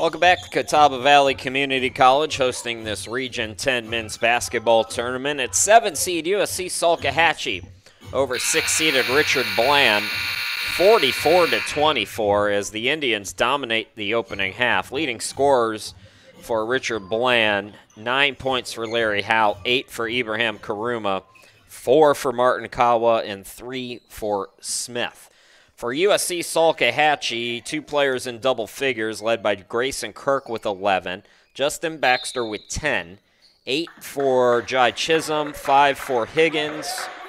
Welcome back to Catawba Valley Community College hosting this Region 10 men's basketball tournament. It's 7 seed USC Salkehatchie over 6 seeded Richard Bland 44 to 24 as the Indians dominate the opening half. Leading scorers for Richard Bland, 9 points for Larry Howell, 8 for Ibrahim Karuma, 4 for Martin Kawa and 3 for Smith. For USC Salkehatchie, two players in double figures, led by Grayson Kirk with 11, Justin Baxter with 10, 8 for Jai Chisholm, 5 for Higgins,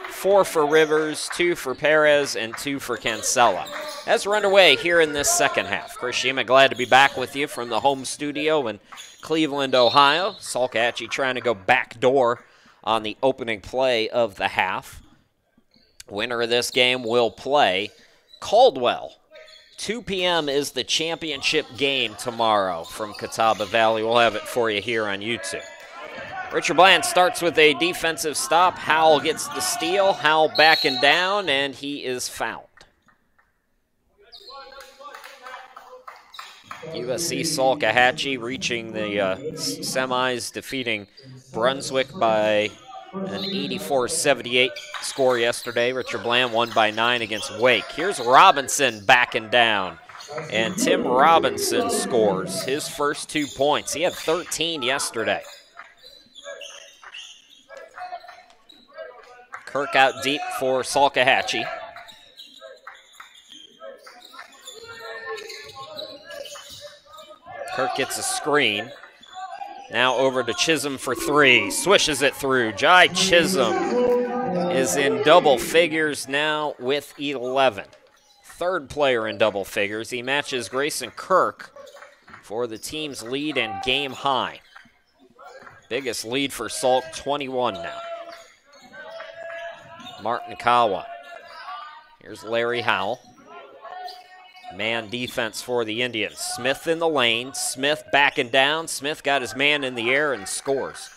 4 for Rivers, 2 for Perez, and 2 for Cancella. As we're underway here in this second half, Chris Schieman, glad to be back with you from the home studio in Cleveland, Ohio. Salkehatchie trying to go back door on the opening play of the half. Winner of this game will play Caldwell. 2 p.m. is the championship game tomorrow from Catawba Valley. We'll have it for you here on YouTube. Richard Bland starts with a defensive stop. Howell gets the steal. Howell backing down, and he is fouled. USC Salkehatchie reaching the uh, semis, defeating Brunswick by an 84-78 score yesterday. Richard Bland won by nine against Wake. Here's Robinson backing down. And Tim Robinson scores his first two points. He had 13 yesterday. Kirk out deep for Salkehatchie. Kirk gets a screen. Now over to Chisholm for three. Swishes it through. Jai Chisholm is in double figures now with 11. Third player in double figures. He matches Grayson Kirk for the team's lead and game high. Biggest lead for Salk, 21 now. Martin Kawa. Here's Larry Howell. Man defense for the Indians. Smith in the lane. Smith backing down. Smith got his man in the air and scores.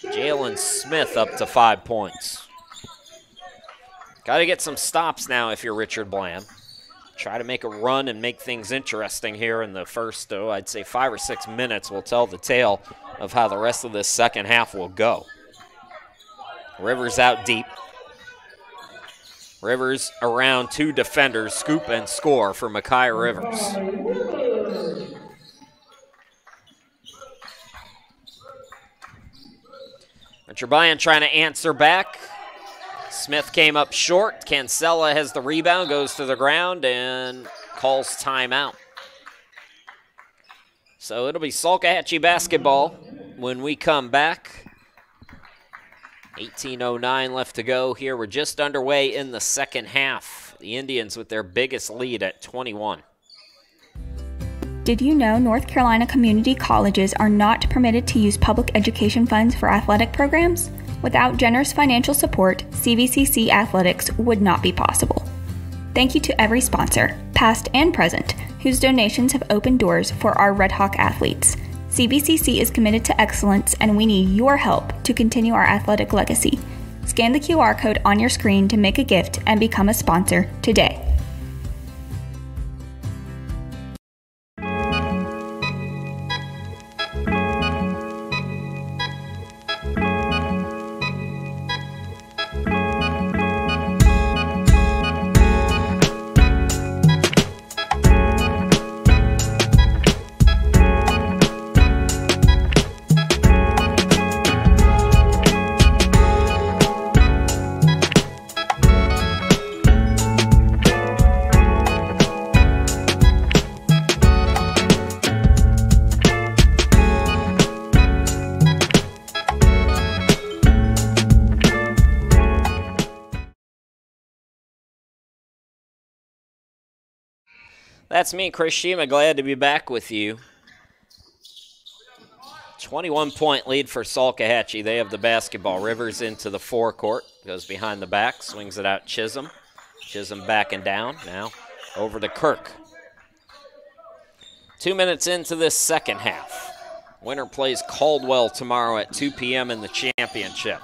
Jalen Smith up to five points. Got to get some stops now if you're Richard Bland. Try to make a run and make things interesting here in the first, oh, I'd say five or six minutes will tell the tale of how the rest of this second half will go. Rivers out deep. Rivers around two defenders, scoop and score for Makai Rivers. Bland trying to answer back. Smith came up short. Cancella has the rebound, goes to the ground, and calls timeout. So it'll be Salkehatchie basketball when we come back. 18.09 left to go here. We're just underway in the second half. The Indians with their biggest lead at 21. Did you know North Carolina community colleges are not permitted to use public education funds for athletic programs? Without generous financial support, CVCC athletics would not be possible. Thank you to every sponsor, past and present, whose donations have opened doors for our Red Hawk athletes. CVCC is committed to excellence, and we need your help to continue our athletic legacy. Scan the QR code on your screen to make a gift and become a sponsor today. That's me, Chris Schieman. Glad to be back with you. 21 point lead for Salkehatchie. They have the basketball. Rivers into the forecourt. Goes behind the back. Swings it out Chisholm. Chisholm backing down. Now over to Kirk. Two minutes into this second half. Winner plays Caldwell tomorrow at 2 p.m. in the championship.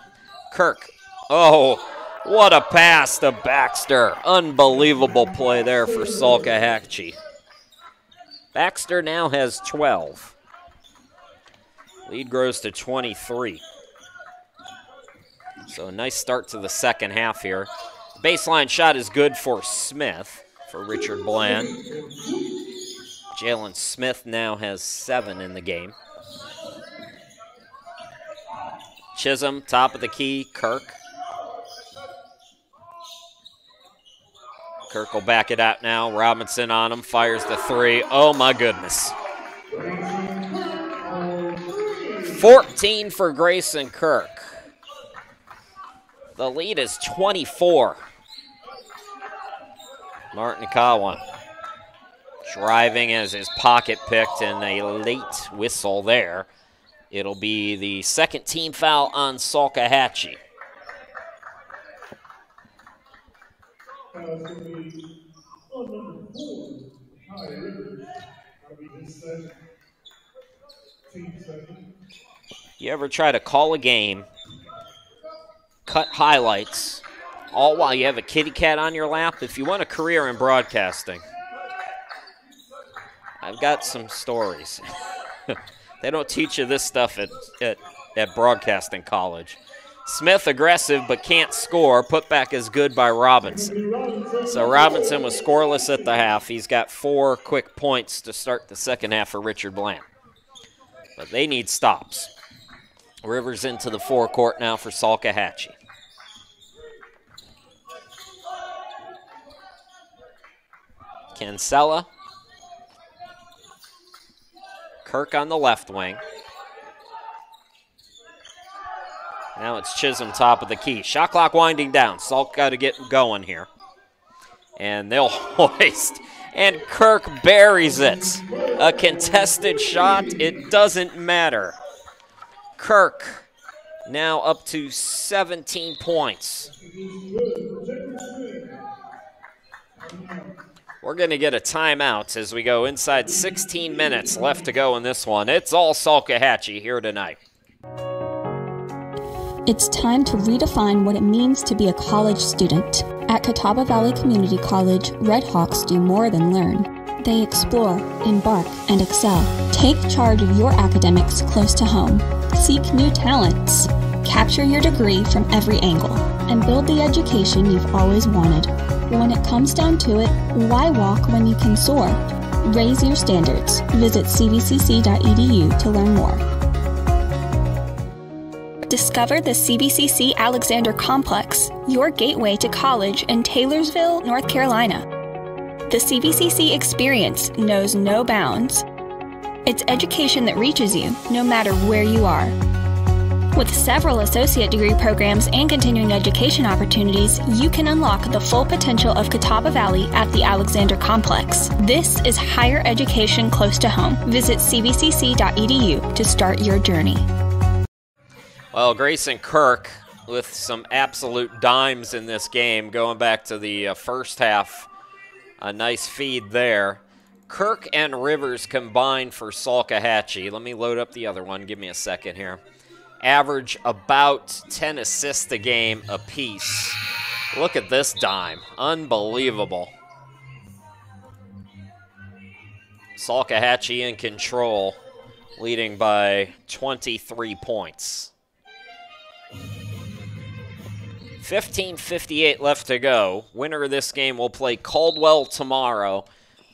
Kirk. Oh, what a pass to Baxter. Unbelievable play there for Salkehatchie. Baxter now has 12. Lead grows to 23. So a nice start to the second half here. Baseline shot is good for Smith, for Richard Bland. Jalen Smith now has seven in the game. Chisholm, top of the key. Kirk. Kirk will back it out now. Robinson on him, fires the three. Oh my goodness. 14 for Grayson Kirk. The lead is 24. Martin Kawa driving as his pocket picked and a late whistle there. It'll be the second team foul on Salkehatchie. You ever try to call a game, cut highlights, all while you have a kitty cat on your lap? If you want a career in broadcasting, I've got some stories. they don't teach you this stuff at, at, at broadcasting college. Smith aggressive but can't score. Putback is good by Robinson. So Robinson was scoreless at the half. He's got four quick points to start the second half for Richard Bland. But they need stops. Rivers into the forecourt now for Salkehatchie. Cancella. Kirk on the left wing. Now it's Chisholm top of the key. Shot clock winding down. Salk got to get going here. And they'll hoist. And Kirk buries it. A contested shot. It doesn't matter. Kirk now up to 17 points. We're going to get a timeout as we go inside 16 minutes left to go in this one. It's all Salkehatchie here tonight. It's time to redefine what it means to be a college student. At Catawba Valley Community College, Red Hawks do more than learn. They explore, embark, and excel. Take charge of your academics close to home. Seek new talents. Capture your degree from every angle and build the education you've always wanted. When it comes down to it, why walk when you can soar? Raise your standards. Visit cvcc.edu to learn more. Discover the CVCC Alexander Complex, your gateway to college in Taylorsville, North Carolina. The CVCC experience knows no bounds. It's education that reaches you, no matter where you are. With several associate degree programs and continuing education opportunities, you can unlock the full potential of Catawba Valley at the Alexander Complex. This is higher education close to home. Visit cvcc.edu to start your journey. Well, Grayson Kirk with some absolute dimes in this game, going back to the uh, first half. A nice feed there. Kirk and Rivers combined for Salkehatchie. Let me load up the other one. Give me a second here. Average about 10 assists a game apiece. Look at this dime. Unbelievable. Salkehatchie in control, leading by 23 points. 15.58 left to go. Winner of this game will play Caldwell tomorrow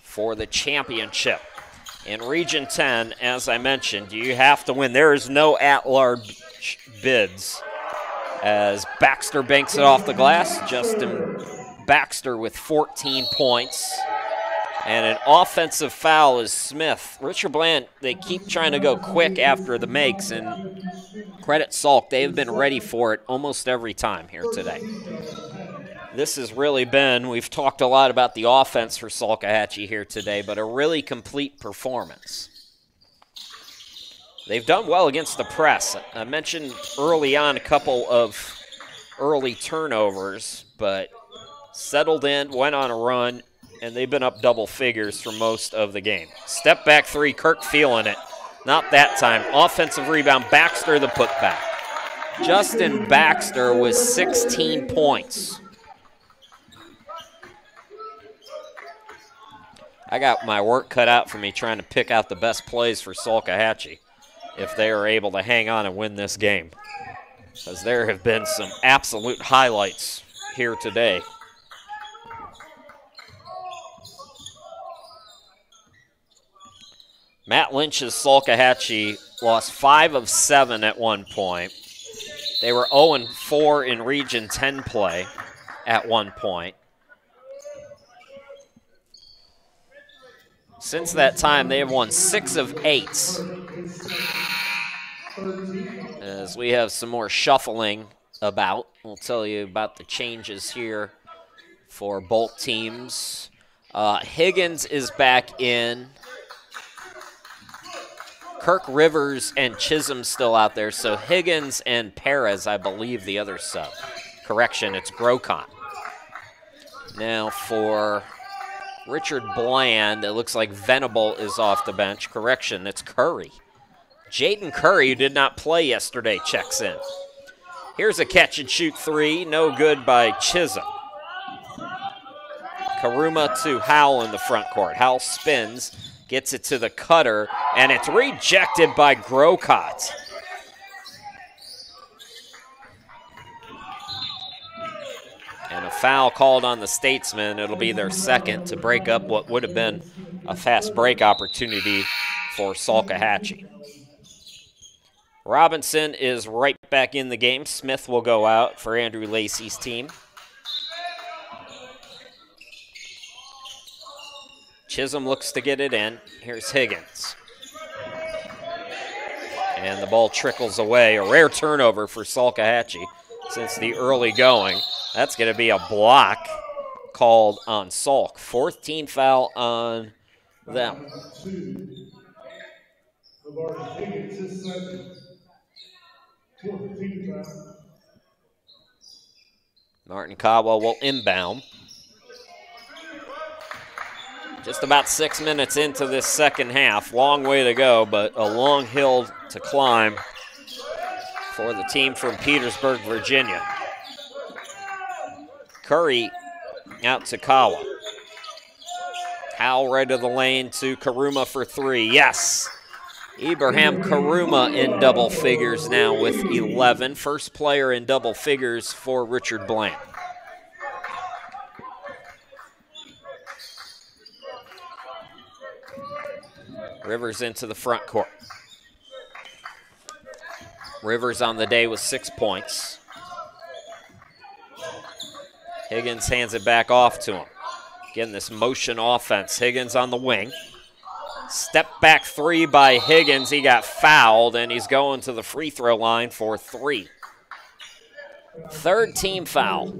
for the championship. In Region 10, as I mentioned, you have to win. There is no at-large bids. As Baxter banks it off the glass, Justin Baxter with 14 points. And an offensive foul is Smith. Richard Bland, they keep trying to go quick after the makes, and credit Salk, they've been ready for it almost every time here today. This has really been, we've talked a lot about the offense for Salkehatchie here today, but a really complete performance. They've done well against the press. I mentioned early on a couple of early turnovers, but settled in, went on a run, and they've been up double figures for most of the game. Step back three, Kirk feeling it. Not that time. Offensive rebound, Baxter the putback. Justin Baxter with 16 points. I got my work cut out for me trying to pick out the best plays for Salkehatchie if they are able to hang on and win this game. Because there have been some absolute highlights here today. Matt Lynch's Salkehatchie lost five of seven at one point. They were 0 4 in Region 10 play at one point. Since that time, they have won six of eight. As we have some more shuffling about, we'll tell you about the changes here for both teams. Uh, Higgins is back in. Kirk Rivers and Chisholm still out there, so Higgins and Perez, I believe, the other sub. Correction, it's Grocott. Now for Richard Bland, it looks like Venable is off the bench. Correction, it's Curry. Jaden Curry, who did not play yesterday, checks in. Here's a catch and shoot three, no good by Chisholm. Karuma to Howell in the front court. Howell spins, gets it to the cutter, and it's rejected by Grocott. And a foul called on the Statesman. It'll be their second to break up what would have been a fast break opportunity for Salkehatchie. Robinson is right back in the game. Smith will go out for Andrew Lacey's team. Chisholm looks to get it in. Here's Higgins. And the ball trickles away. A rare turnover for Salkehatchie since the early going. That's going to be a block called on Salk. Fourth team foul on them. Martin Caldwell will inbound. Just about six minutes into this second half. Long way to go, but a long hill to climb for the team from Petersburg, Virginia. Curry out to Kawa. Howell right of the lane to Karuma for three. Yes. Ibrahim Karuma in double figures now with 11. First player in double figures for Richard Bland. Rivers into the front court. Rivers on the day with six points. Higgins hands it back off to him. Getting this motion offense. Higgins on the wing. Step back three by Higgins. He got fouled, and he's going to the free throw line for three. Third team foul.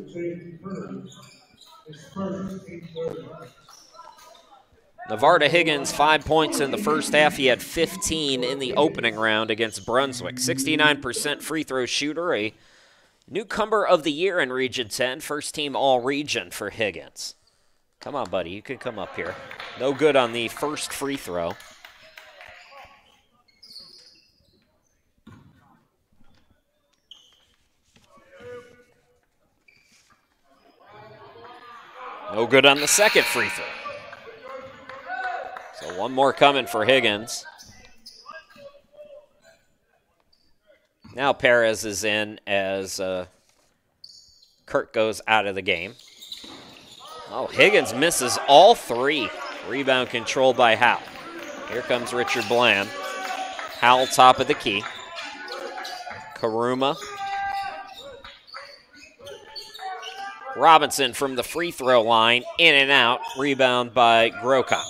Navarda Higgins, five points in the first half. He had 15 in the opening round against Brunswick. 69% free throw shooter, a newcomer of the year in Region 10, first team all region for Higgins. Come on, buddy, you can come up here. No good on the first free throw. No good on the second free throw. So one more coming for Higgins. Now Perez is in as uh, Kirk goes out of the game. Oh, Higgins misses all three. Rebound controlled by Howell. Here comes Richard Bland. Howell top of the key. Karuma. Robinson from the free throw line, in and out. Rebound by Grocott.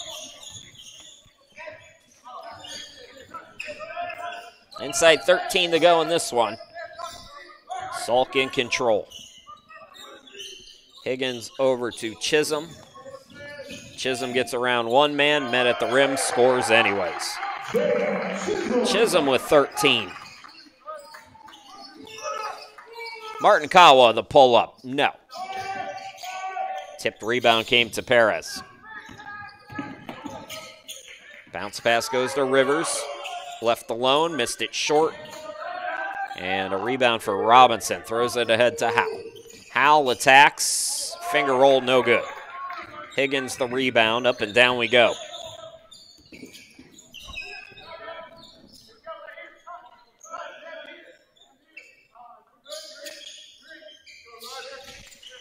Inside 13 to go in this one. Salk in control. Higgins over to Chisholm. Chisholm gets around one man, met at the rim, scores anyways. Chisholm with 13. Martin Kawa, the pull up. No. Tipped rebound came to Perez. Bounce pass goes to Rivers. Left alone, missed it short. And a rebound for Robinson. Throws it ahead to Howell. Howell attacks. Finger roll, no good. Higgins the rebound. Up and down we go.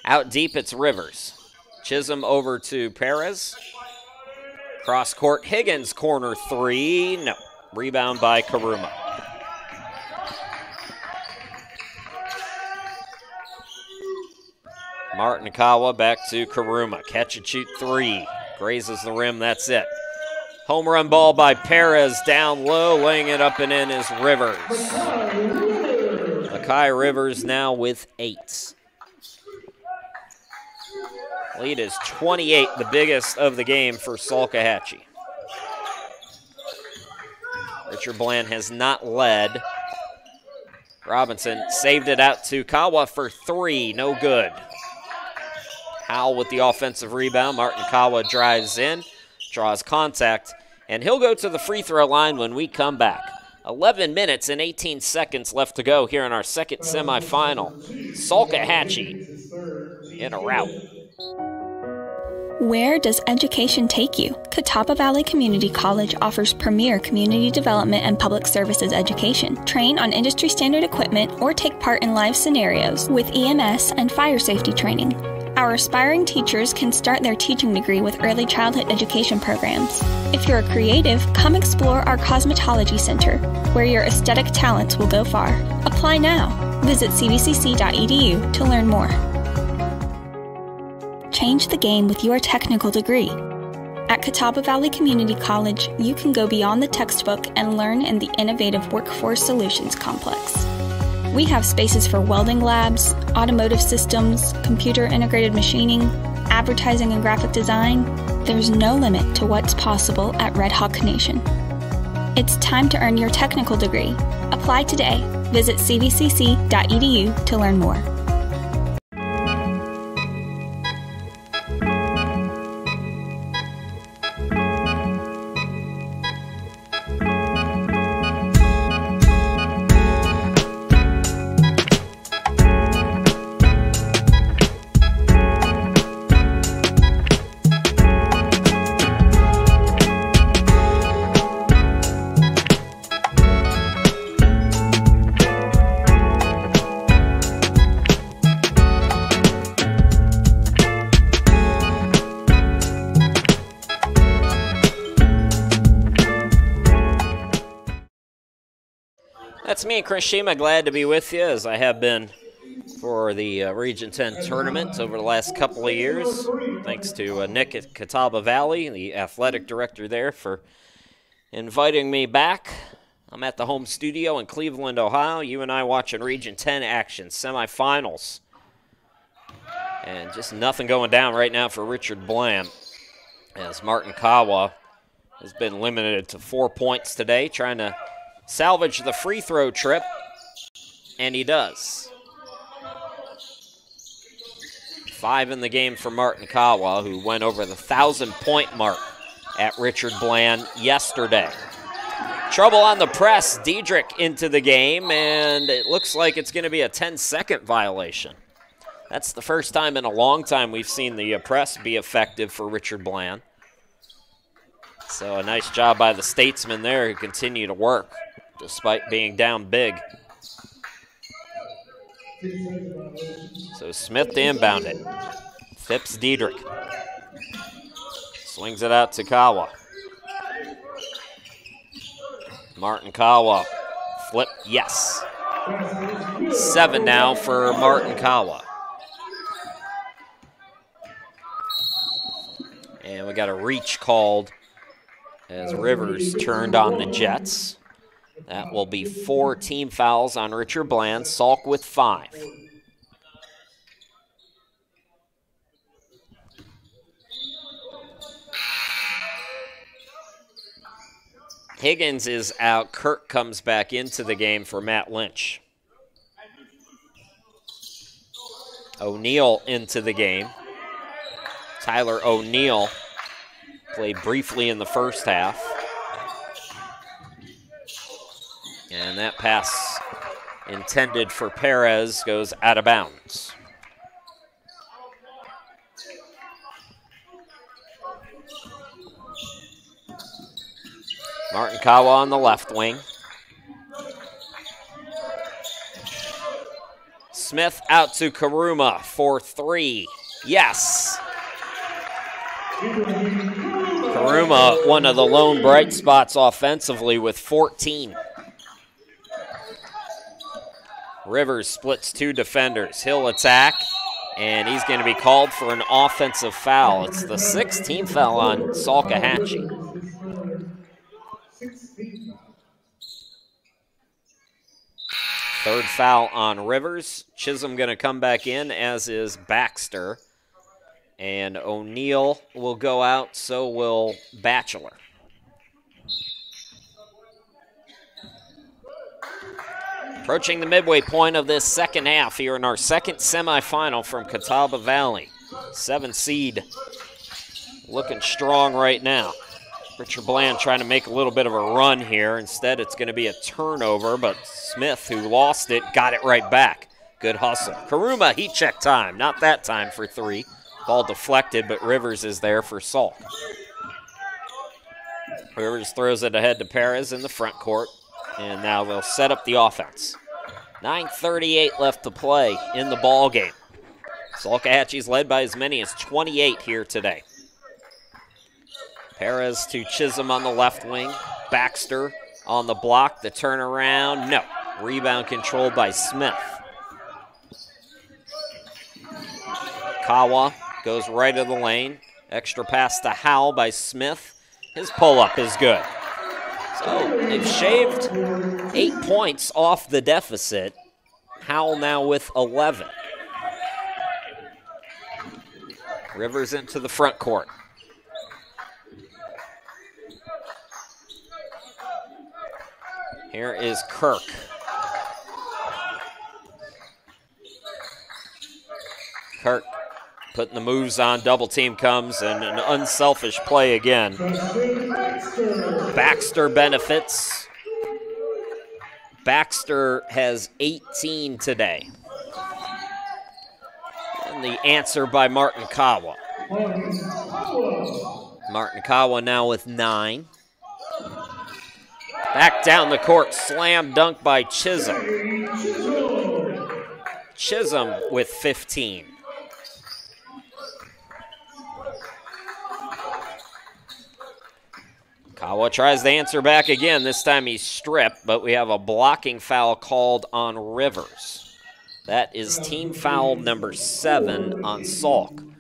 Out deep, it's Rivers. Chisholm over to Perez. Cross court, Higgins, corner three. No. Rebound by Karuma. Martin Kawa back to Karuma. Catch and shoot three. Grazes the rim, that's it. Home run ball by Perez down low, laying it up and in is Rivers. Makai Rivers now with eight. Lead is 28, the biggest of the game for Salkehatchie. Richard Bland has not led. Robinson saved it out to Kawa for three, no good. Howell with the offensive rebound. Martin Kawa drives in, draws contact, and he'll go to the free throw line when we come back. 11 minutes and 18 seconds left to go here in our second semifinal. Salkehatchie in a rout. Where does education take you? Catawba Valley Community College offers premier community development and public services education. Train on industry standard equipment or take part in live scenarios with EMS and fire safety training. Our aspiring teachers can start their teaching degree with early childhood education programs. If you're a creative, come explore our Cosmetology Center, where your aesthetic talents will go far. Apply now. Visit cvcc.edu to learn more. Change the game with your technical degree. At Catawba Valley Community College, you can go beyond the textbook and learn in the innovative Workforce Solutions Complex. We have spaces for welding labs, automotive systems, computer integrated machining, advertising and graphic design. There's no limit to what's possible at Red Hawk Nation. It's time to earn your technical degree. Apply today. Visit cvcc.edu to learn more. That's me, Chris Schieman. Glad to be with you as I have been for the uh, Region 10 tournament over the last couple of years. Thanks to uh, Nick at Catawba Valley, the athletic director there, for inviting me back. I'm at the home studio in Cleveland, Ohio. You and I watching Region 10 action, semifinals. And just nothing going down right now for Richard Bland as Martin Kawa has been limited to four points today, trying to salvage the free throw trip, and he does. Five in the game for Martin Kawa, who went over the thousand point mark at Richard Bland yesterday. Trouble on the press, Diedrich into the game, and it looks like it's going to be a 10 second violation. That's the first time in a long time we've seen the uh, press be effective for Richard Bland. So a nice job by the statesmen there who continue to work despite being down big. So Smith to inbound it. Phipps Diedrich. Swings it out to Kawa. Martin Kawa. Flip, yes. Seven now for Martin Kawa. And we got a reach called as Rivers turned on the Jets. That will be four team fouls on Richard Bland. Salk with five. Higgins is out. Kirk comes back into the game for Matt Lynch. O'Neal into the game. Tyler O'Neal played briefly in the first half. And that pass intended for Perez goes out of bounds. Martin Kawa on the left wing. Smith out to Karuma for three. Yes. Karuma, one of the lone bright spots offensively with 14. Rivers splits two defenders. He'll attack, and he's going to be called for an offensive foul. It's the 16th foul on Salkehatchie. Third foul on Rivers. Chisholm going to come back in, as is Baxter. And O'Neill will go out, so will Batchelor. Approaching the midway point of this second half here in our second semifinal from Catawba Valley. Seven seed looking strong right now. Richard Bland trying to make a little bit of a run here. Instead, it's going to be a turnover, but Smith, who lost it, got it right back. Good hustle. Karuma, heat check time. Not that time for three. Ball deflected, but Rivers is there for Salk. Rivers throws it ahead to Perez in the front court. And now they'll set up the offense. 9.38 left to play in the ball game. Salkehatchie's led by as many as 28 here today. Perez to Chisholm on the left wing. Baxter on the block. The turnaround, no. Rebound controlled by Smith. Kawa goes right of the lane. Extra pass to Howell by Smith. His pull up is good. They've shaved eight points off the deficit. Howell now with 11. Rivers into the front court. Here is Kirk. Kirk putting the moves on, double team comes, and an unselfish play again. Baxter benefits. Baxter has 18 today. And the answer by Martin Kawa. Martin Kawa now with nine. Back down the court, slam dunk by Chisholm. Chisholm with 15. Kawa tries to answer back again. This time he's stripped, but we have a blocking foul called on Rivers. That is team foul number seven on Salk.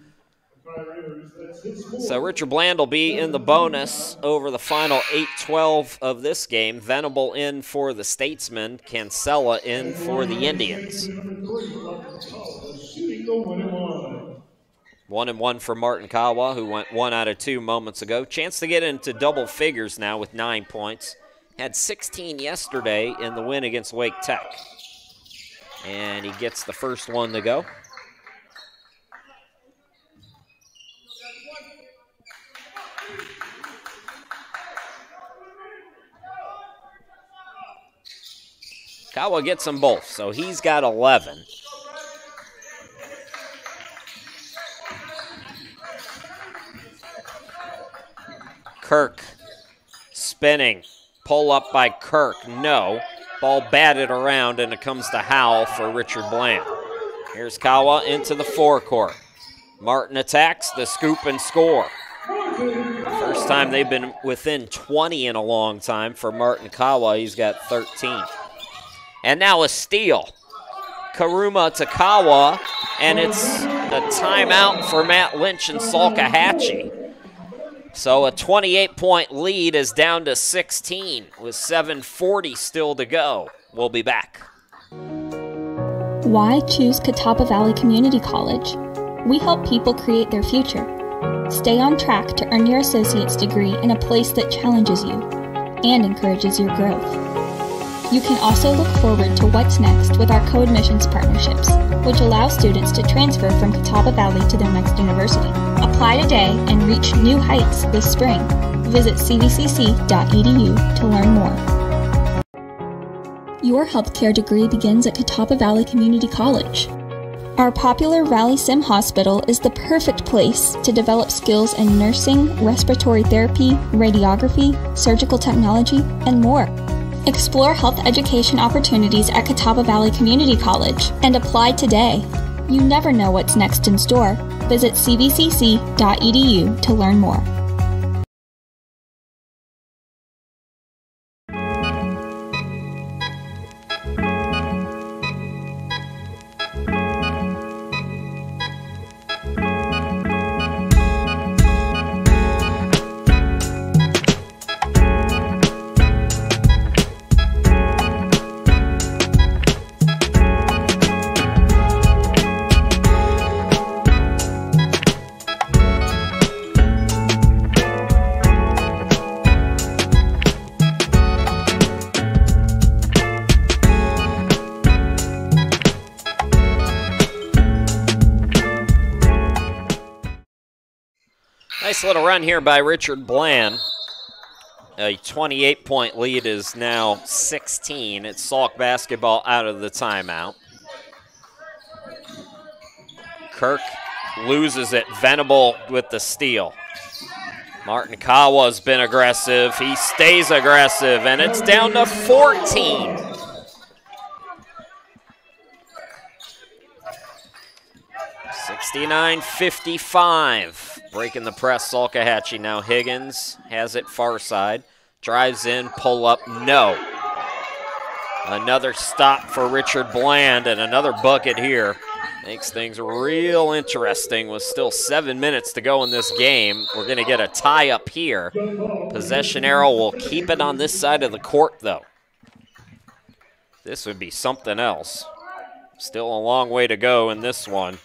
So Richard Bland will be in the bonus over the final 8-12 of this game. Venable in for the Statesmen, Cancella in for the Indians. One and one for Martin Kawa, who went one out of two moments ago. Chance to get into double figures now with nine points. Had 16 yesterday in the win against Wake Tech. And he gets the first one to go. Kawa gets them both, so he's got 11. Kirk spinning. Pull up by Kirk. No. Ball batted around, and it comes to Howell for Richard Bland. Here's Kawa into the forecourt. Martin attacks the scoop and score. First time they've been within 20 in a long time for Martin Kawa. He's got 13. And now a steal. Karuma to Kawa, and it's a timeout for Matt Lynch and Salkehatchie. So a 28 point lead is down to 16 with 7.40 still to go. We'll be back. Why choose Catawba Valley Community College? We help people create their future. Stay on track to earn your associate's degree in a place that challenges you and encourages your growth. You can also look forward to what's next with our co-admissions partnerships, which allow students to transfer from Catawba Valley to their next university. Apply today and reach new heights this spring. Visit cvcc.edu to learn more. Your healthcare degree begins at Catawba Valley Community College. Our popular Valley Sim Hospital is the perfect place to develop skills in nursing, respiratory therapy, radiography, surgical technology, and more. Explore health education opportunities at Catawba Valley Community College and apply today. You never know what's next in store. Visit cvcc.edu to learn more. Nice little run here by Richard Bland. A 28 point lead is now 16. It's Salk basketball out of the timeout. Kirk loses it. Venable with the steal. Martin Kawa's been aggressive. He stays aggressive, and it's down to 14. Sixty-nine fifty-five. Breaking the press, Salkehatchie. Now Higgins has it far side. Drives in, pull up, no. Another stop for Richard Bland and another bucket here. Makes things real interesting with still seven minutes to go in this game. We're going to get a tie up here. Possession arrow will keep it on this side of the court, though. This would be something else. Still a long way to go in this one.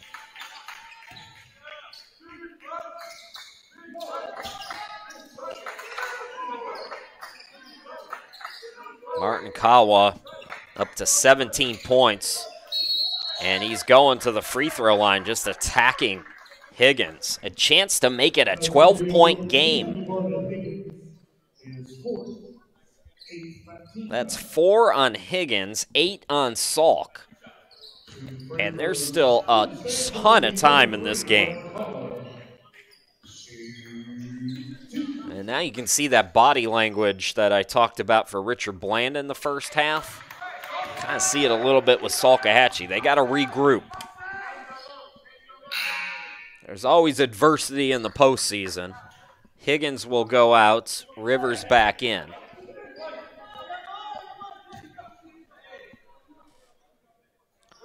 Martin Kawa up to 17 points. And he's going to the free throw line, just attacking Higgins. A chance to make it a 12 point game. That's four on Higgins, eight on Salk. And there's still a ton of time in this game. Now you can see that body language that I talked about for Richard Bland in the first half. Kind of see it a little bit with Salkehatchie. They got to regroup. There's always adversity in the postseason. Higgins will go out, Rivers back in.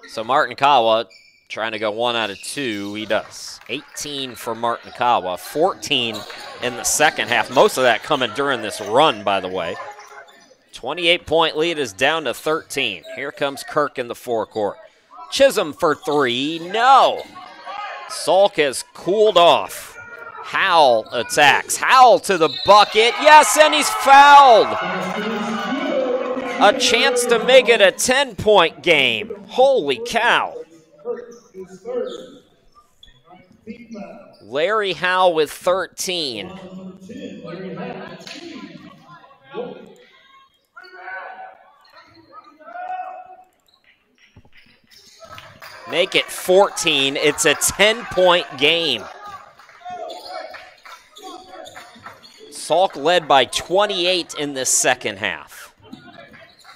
So Martin Kawa trying to go one out of two. He does. 18 for Martin Kawa, 14 in the second half. Most of that coming during this run, by the way. 28 point lead is down to 13. Here comes Kirk in the forecourt. Chisholm for three. No. Salk has cooled off. Howell attacks. Howell to the bucket. Yes, and he's fouled. A chance to make it a 10 point game. Holy cow. Larry Howell with 13. Make it 14. It's a 10 point game. Salk led by 28 in the second half.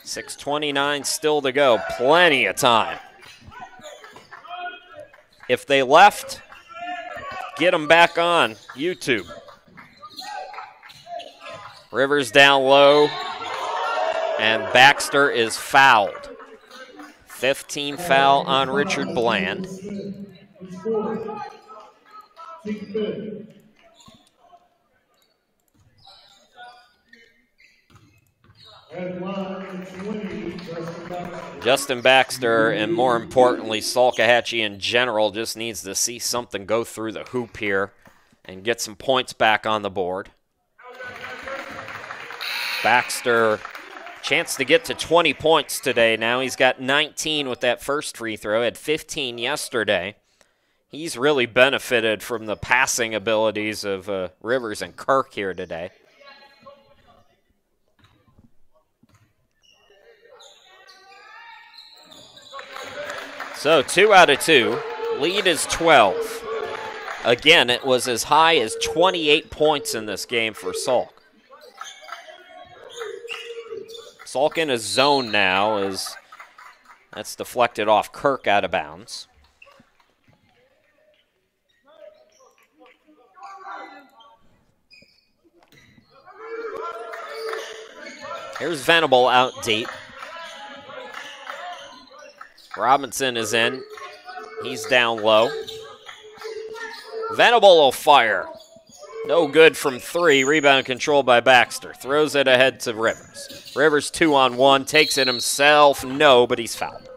6.29 still to go. Plenty of time. If they left, get them back on YouTube. Rivers down low, and Baxter is fouled. 15 foul on Richard Bland. Justin Baxter, and more importantly, Salkehatchie in general, just needs to see something go through the hoop here and get some points back on the board. Baxter, chance to get to 20 points today now. He's got 19 with that first free throw, had 15 yesterday. He's really benefited from the passing abilities of uh, Rivers and Kirk here today. So two out of two. Lead is 12. Again, it was as high as 28 points in this game for Salk. Salk in a zone now as that's deflected off Kirk out of bounds. Here's Venable out deep. Robinson is in. He's down low. Venable will fire. No good from three. Rebound controlled by Baxter. Throws it ahead to Rivers. Rivers two on one. Takes it himself. No, but he's fouled.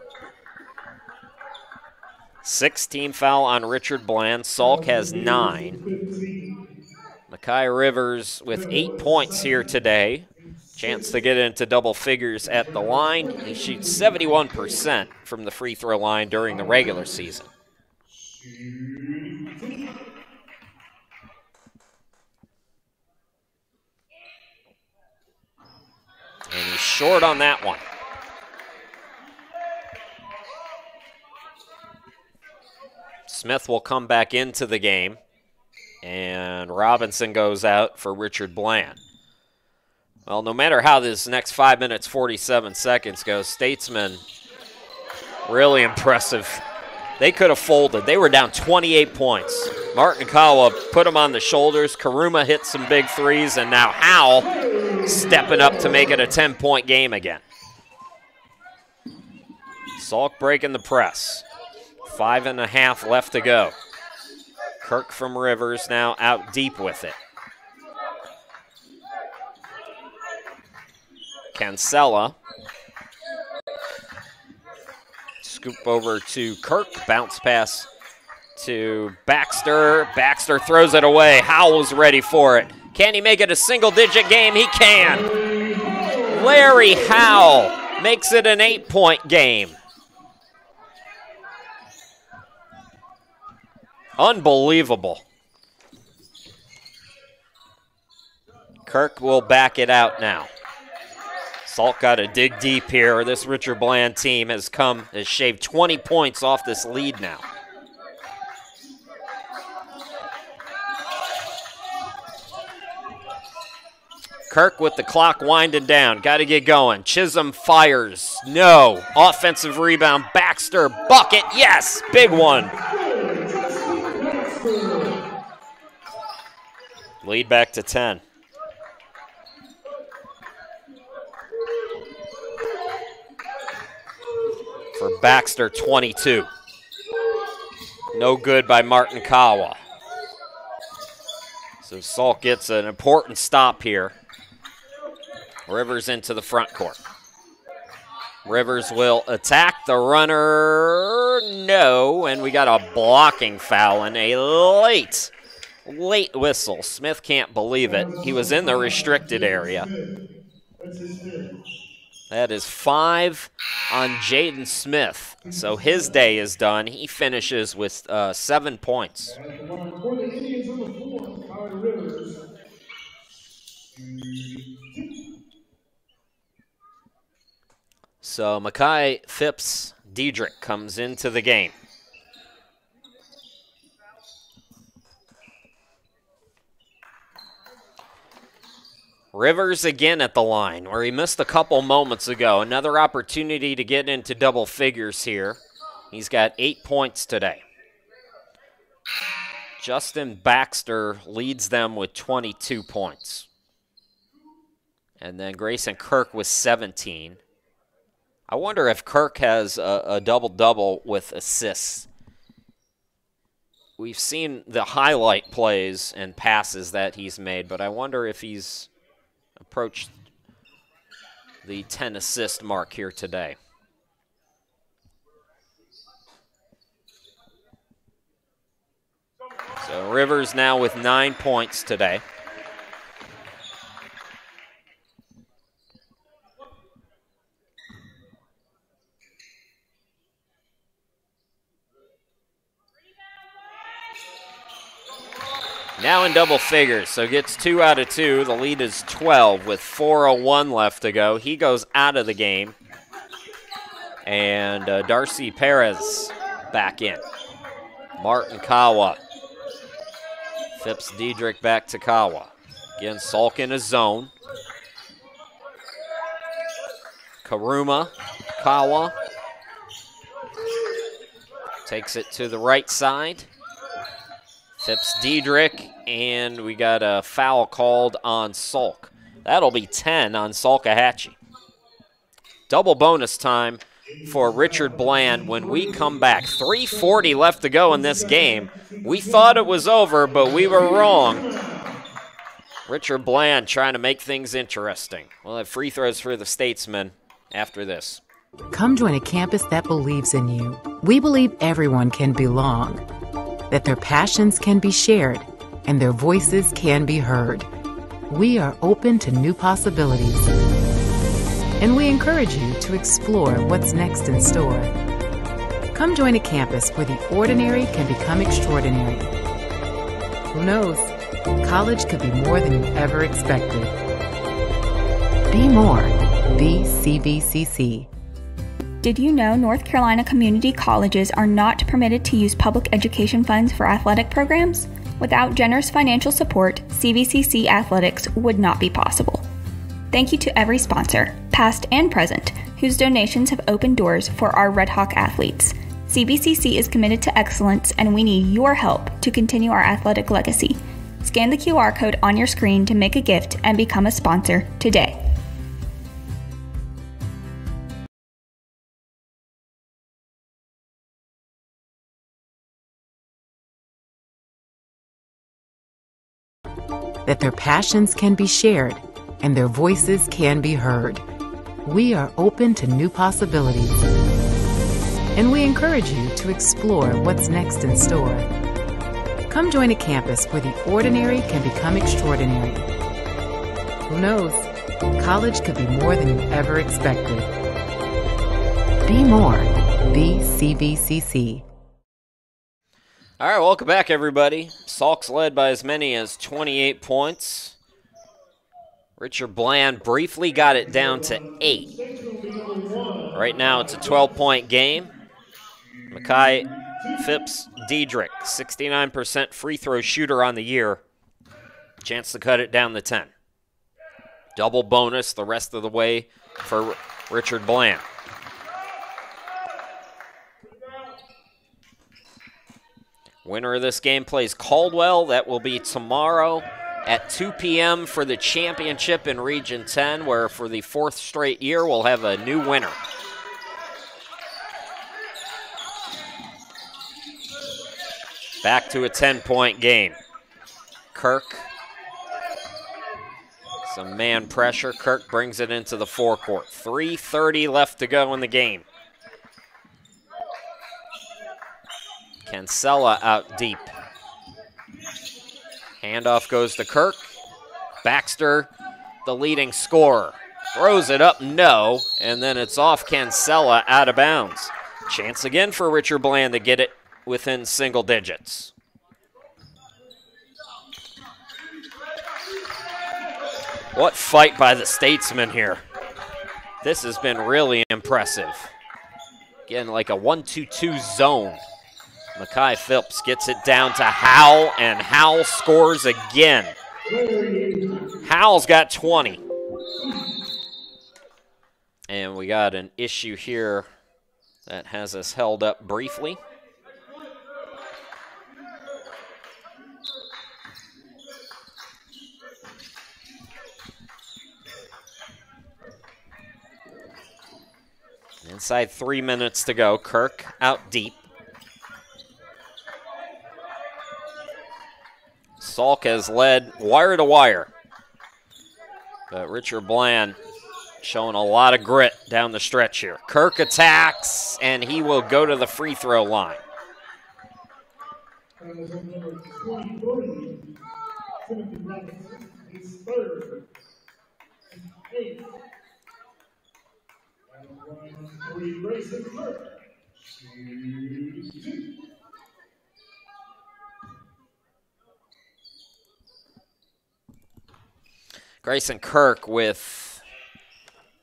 16 foul on Richard Bland. Salk has nine. Makai Rivers with eight points here today. Chance to get into double figures at the line. He shoots 71% from the free throw line during the regular season. And he's short on that one. Smith will come back into the game. And Robinson goes out for Richard Bland. Well, no matter how this next 5 minutes 47 seconds goes, Statesman really impressive. They could have folded. They were down 28 points. Martin Kawa put them on the shoulders. Karuma hit some big threes, and now Howell stepping up to make it a 10-point game again. Salk breaking the press. Five and a half left to go. Kirk from Rivers now out deep with it. Cancella. Scoop over to Kirk. Bounce pass to Baxter. Baxter throws it away. Howell's ready for it. Can he make it a single digit game? He can. Larry Howell makes it an eight point game. Unbelievable. Kirk will back it out now. Salk got to dig deep here. This Richard Bland team has come, has shaved 20 points off this lead now. Kirk with the clock winding down. Got to get going. Chisholm fires. No. Offensive rebound. Baxter. Bucket. Yes. Big one. Lead back to 10. For Baxter, 22. No good by Martin Kawa. So Salk gets an important stop here. Rivers into the front court. Rivers will attack the runner. No, and we got a blocking foul and a late, late whistle. Smith can't believe it. He was in the restricted area. That is five on Jaden Smith. So his day is done. He finishes with uh, seven points. So Mackay Phipps Diedrich comes into the game. Rivers again at the line, where he missed a couple moments ago. Another opportunity to get into double figures here. He's got eight points today. Justin Baxter leads them with 22 points. And then Grayson Kirk with 17. I wonder if Kirk has a, a double double with assists. We've seen the highlight plays and passes that he's made, but I wonder if he's approached the 10 assist mark here today. So Rivers now with nine points today. Now in double figures, so gets two out of two. The lead is 12 with 4.01 left to go. He goes out of the game. And uh, Darcy Perez back in. Martin Kawa. Phipps Diedrich back to Kawa. Again, Salk in his zone. Karuma, Kawa. Takes it to the right side. Phipps Diedrich, and we got a foul called on Salk. That'll be 10 on Salkehatchie. Double bonus time for Richard Bland when we come back. 3.40 left to go in this game. We thought it was over, but we were wrong. Richard Bland trying to make things interesting. We'll have free throws for the Statesmen after this. Come join a campus that believes in you. We believe everyone can belong, that their passions can be shared, and their voices can be heard. We are open to new possibilities, and we encourage you to explore what's next in store. Come join a campus where the ordinary can become extraordinary. Who knows? College could be more than you ever expected. Be more. Be CVCC. Did you know North Carolina community colleges are not permitted to use public education funds for athletic programs? Without generous financial support, CVCC athletics would not be possible. Thank you to every sponsor, past and present, whose donations have opened doors for our Red Hawk athletes. CVCC is committed to excellence and we need your help to continue our athletic legacy. Scan the QR code on your screen to make a gift and become a sponsor today. That their passions can be shared and their voices can be heard. We are open to new possibilities, and we encourage you to explore what's next in store. Come join a campus where the ordinary can become extraordinary. Who knows? College could be more than you ever expected. Be more. Be CVCC. All right, welcome back, everybody. Salk's led by as many as 28 points. Richard Bland briefly got it down to eight. Right now, it's a 12 point game. Mackay Phipps Diedrich, 69% free throw shooter on the year. Chance to cut it down to 10. Double bonus the rest of the way for Richard Bland. Winner of this game plays Caldwell. That will be tomorrow at 2 p.m. for the championship in Region 10, where for the fourth straight year we'll have a new winner. Back to a 10 point game. Kirk. Some man pressure. Kirk brings it into the forecourt. 3.30 left to go in the game. Cancella out deep. Handoff goes to Kirk. Baxter, the leading scorer. Throws it up, no, and then it's off Cancella out of bounds. Chance again for Richard Bland to get it within single digits. What fight by the Statesmen here. This has been really impressive. Again, like a 1-2-2 zone. Mackay Phipps gets it down to Howell, and Howell scores again. Howell's got 20. And we got an issue here that has us held up briefly. Inside three minutes to go. Kirk out deep. Salk has led wire to wire. But Richard Bland showing a lot of grit down the stretch here. Kirk attacks, and he will go to the free throw line. Grayson Kirk with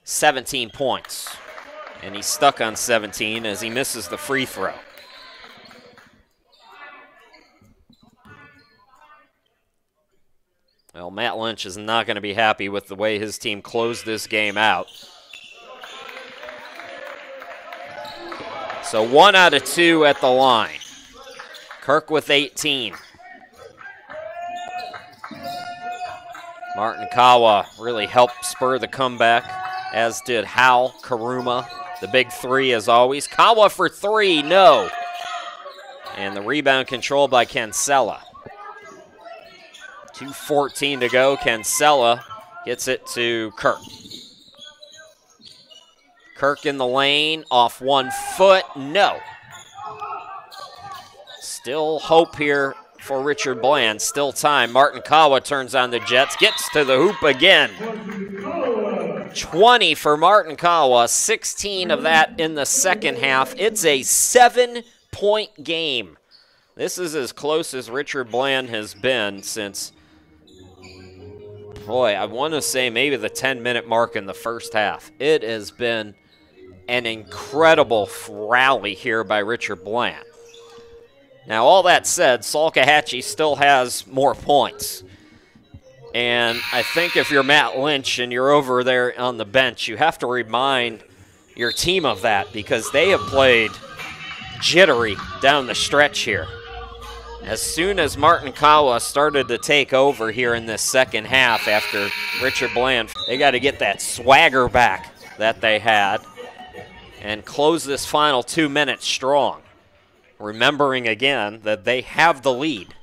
17 points. And he's stuck on 17 as he misses the free throw. Well, Matt Lynch is not going to be happy with the way his team closed this game out. So one out of two at the line. Kirk with 18. Martin Kawa really helped spur the comeback, as did Hal Karuma, the big three as always. Kawa for three, no. And the rebound controlled by Cancella. 2.14 to go. Cancella gets it to Kirk. Kirk in the lane, off one foot, no. Still hope here for Richard Bland. Still time. Martin Kawa turns on the Jets, gets to the hoop again. 20 for Martin Kawa, 16 of that in the second half. It's a seven point game. This is as close as Richard Bland has been since, boy, I want to say maybe the 10 minute mark in the first half. It has been an incredible rally here by Richard Bland. Now, all that said, Salkehatchie still has more points. And I think if you're Matt Lynch and you're over there on the bench, you have to remind your team of that because they have played jittery down the stretch here. As soon as Martin Kawa started to take over here in this second half after Richard Bland, they got to get that swagger back that they had and close this final two minutes strong remembering again that they have the lead.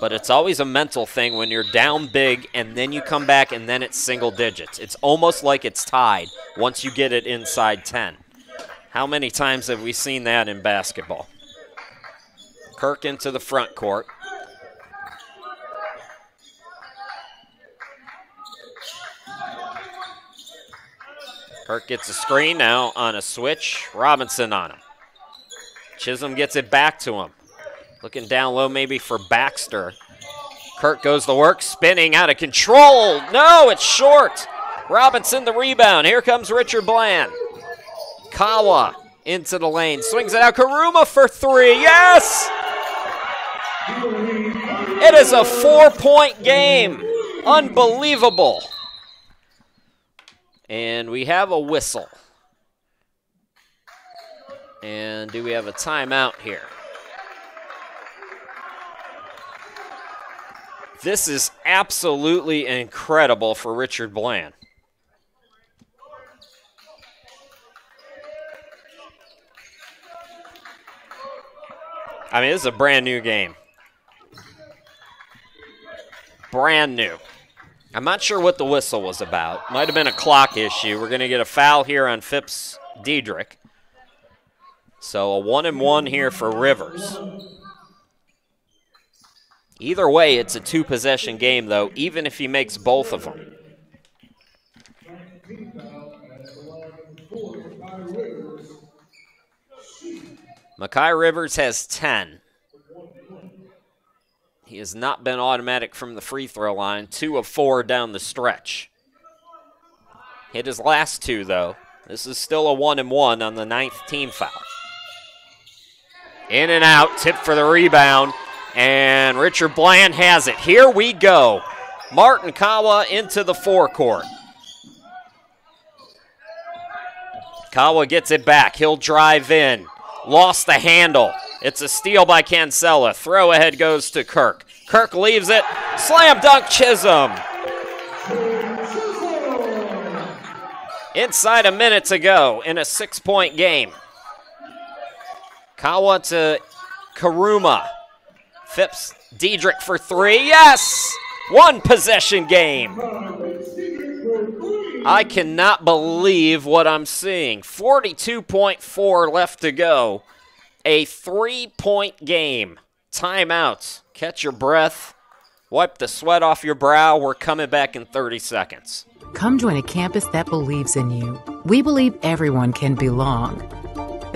But it's always a mental thing when you're down big and then you come back and then it's single digits. It's almost like it's tied once you get it inside 10. How many times have we seen that in basketball? Kirk into the front court. Kirk gets a screen now on a switch. Robinson on him. Chisholm gets it back to him. Looking down low maybe for Baxter. Kirk goes to work, spinning out of control. No, it's short. Robinson the rebound. Here comes Richard Bland. Kawa into the lane. Swings it out. Karuma for three. Yes! It is a four-point game. Unbelievable. And we have a whistle. And do we have a timeout here? This is absolutely incredible for Richard Bland. I mean, this is a brand new game. Brand new. I'm not sure what the whistle was about. Might have been a clock issue. We're going to get a foul here on Phipps Diedrich. So a one and one here for Rivers. Either way, it's a two possession game, though, even if he makes both of them. Makai Rivers has 10. He has not been automatic from the free throw line, two of four down the stretch. Hit his last two, though. This is still a one and one on the ninth team foul. In and out, tip for the rebound, and Richard Bland has it. Here we go. Martin Kawa into the forecourt. Kawa gets it back. He'll drive in. Lost the handle. It's a steal by Cancella. Throw ahead goes to Kirk. Kirk leaves it. Slam dunk Chisholm. Inside a minute to go in a six point game. Kawa to Karuma. Phipps Diedrich for three. Yes! One possession game. I cannot believe what I'm seeing. 42.4 left to go. A three point game. Timeouts. Catch your breath. Wipe the sweat off your brow. We're coming back in 30 seconds. Come join a campus that believes in you. We believe everyone can belong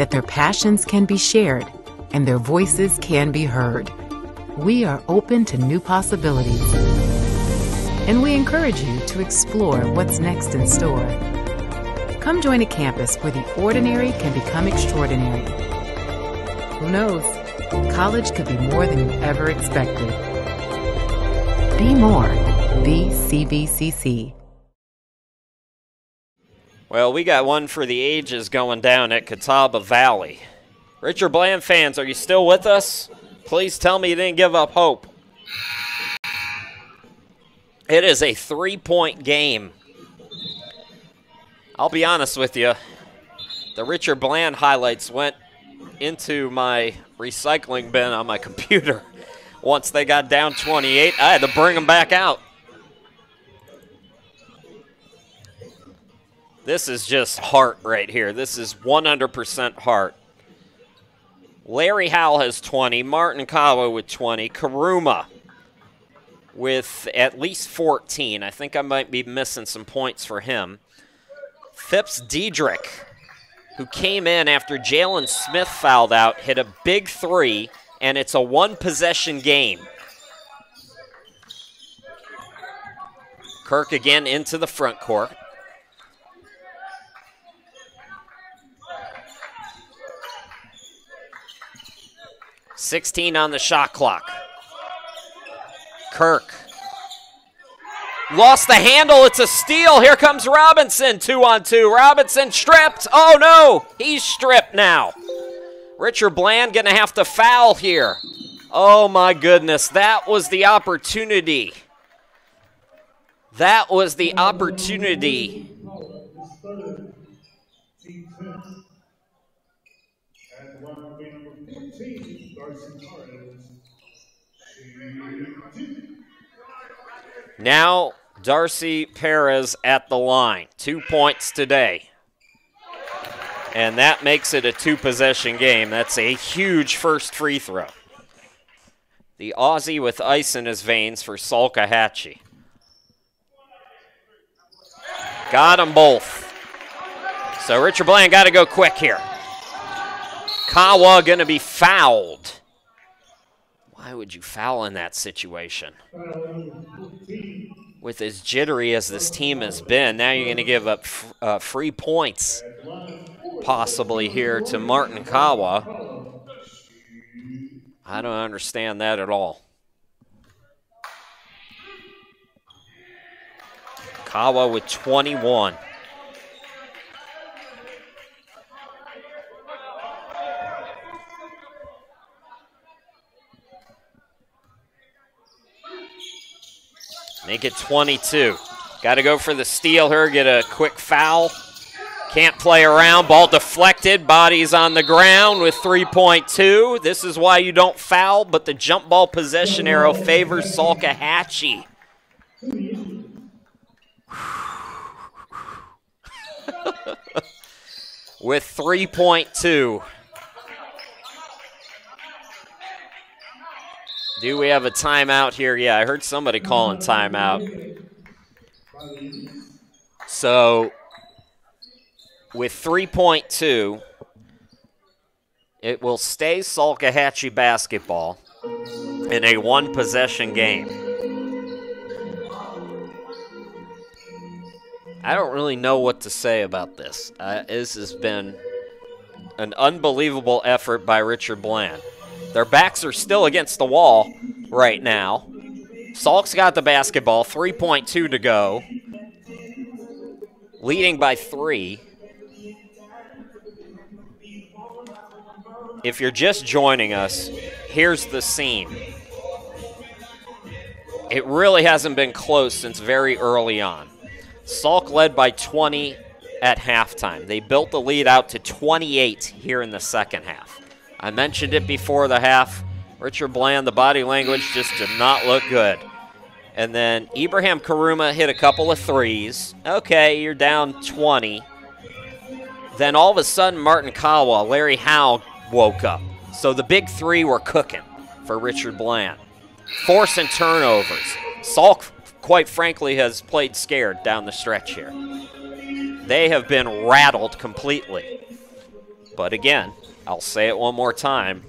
that their passions can be shared and their voices can be heard. We are open to new possibilities, and we encourage you to explore what's next in store. Come join a campus where the ordinary can become extraordinary. Who knows? College could be more than you ever expected. Be more. Be CVCC. Well, we got one for the ages going down at Catawba Valley. Richard Bland fans, are you still with us? Please tell me you didn't give up hope. It is a three point game. I'll be honest with you. The Richard Bland highlights went into my recycling bin on my computer. Once they got down 28, I had to bring them back out. This is just heart right here. This is 100% heart. Larry Howell has 20, Martin Kawa with 20, Karuma with at least 14. I think I might be missing some points for him. Phipps Diedrich, who came in after Jalen Smith fouled out, hit a big three, and it's a one possession game. Kirk again into the front court. Sixteen on the shot clock. Kirk Lost the handle. It's a steal. Here comes Robinson. Two on two. Robinson stripped. Oh no, he's stripped now. Richard Bland gonna have to foul here. Oh my goodness, that was the opportunity. That was the opportunity. Now Darcy Perez at the line. Two points today. And that makes it a two possession game. That's a huge first free throw. The Aussie with ice in his veins for Salkehatchie. Got them both. So Richard Bland got to go quick here. Kawa going to be fouled. Why would you foul in that situation? with as jittery as this team has been, now you're going to give up uh, free points possibly here to Martin Kawa. I don't understand that at all. Kawa with 21. Make it 22. Got to go for the steal here, get a quick foul. Can't play around. Ball deflected. Bodies on the ground with 3.2. This is why you don't foul, but the jump ball possession arrow favors Salkehatchie. with 3.2. Do we have a timeout here? Yeah, I heard somebody calling timeout. So, with 3.2, it will stay Salkehatchie basketball in a one possession game. I don't really know what to say about this. Uh, this has been an unbelievable effort by Richard Bland. Their backs are still against the wall right now. Salk's got the basketball, 3.2 to go. Leading by three. If you're just joining us, here's the scene. It really hasn't been close since very early on. Salk led by 20 at halftime. They built the lead out to 28 here in the second half. I mentioned it before the half. Richard Bland, the body language just did not look good. And then Ibrahim Karuma hit a couple of threes. Okay, you're down 20. Then all of a sudden, Martin Kawa, Larry Howell woke up. So the big three were cooking for Richard Bland. Forcing turnovers. Salk, quite frankly, has played scared down the stretch here. They have been rattled completely. But again, I'll say it one more time.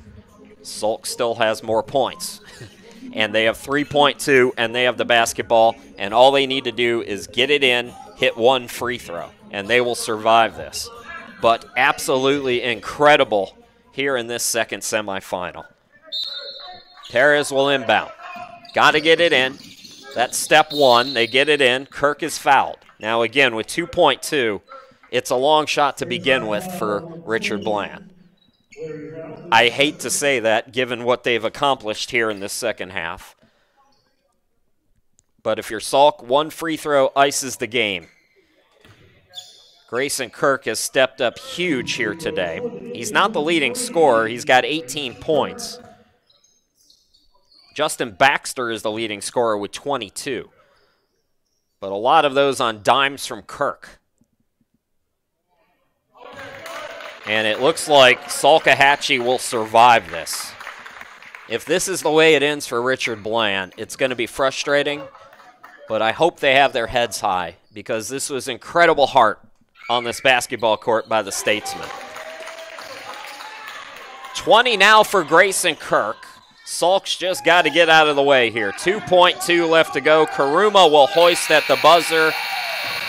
Salk still has more points. and they have 3.2 and they have the basketball and all they need to do is get it in, hit one free throw, and they will survive this. But absolutely incredible here in this second semifinal. Perez will inbound. Got to get it in. That's step one. They get it in. Kirk is fouled. Now, again, with 2.2, it's a long shot to begin with for Richard Bland. I hate to say that given what they've accomplished here in this second half. But if you're Salk, one free throw ices the game. Grayson Kirk has stepped up huge here today. He's not the leading scorer, he's got 18 points. Justin Baxter is the leading scorer with 22. But a lot of those on dimes from Kirk. And it looks like Salkehatchie will survive this. If this is the way it ends for Richard Bland, it's going to be frustrating, but I hope they have their heads high because this was incredible heart on this basketball court by the Statesman. 20 now for Grayson Kirk. Salk's just got to get out of the way here. 2.2 left to go. Karuma will hoist at the buzzer.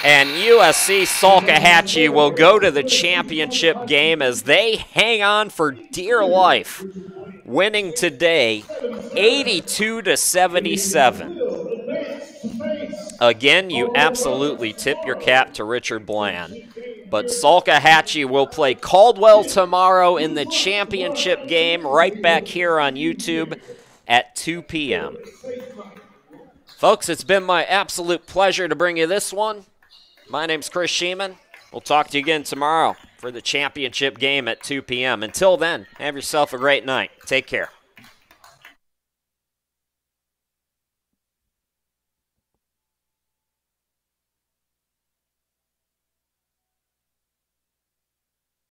And USC Salkehatchie will go to the championship game as they hang on for dear life, winning today 82 to 77. Again, you absolutely tip your cap to Richard Bland. But Salkehatchie will play Caldwell tomorrow in the championship game right back here on YouTube at 2 p.m. Folks, it's been my absolute pleasure to bring you this one. My name's Chris Schieman. We'll talk to you again tomorrow for the championship game at 2 p.m. Until then, have yourself a great night. Take care.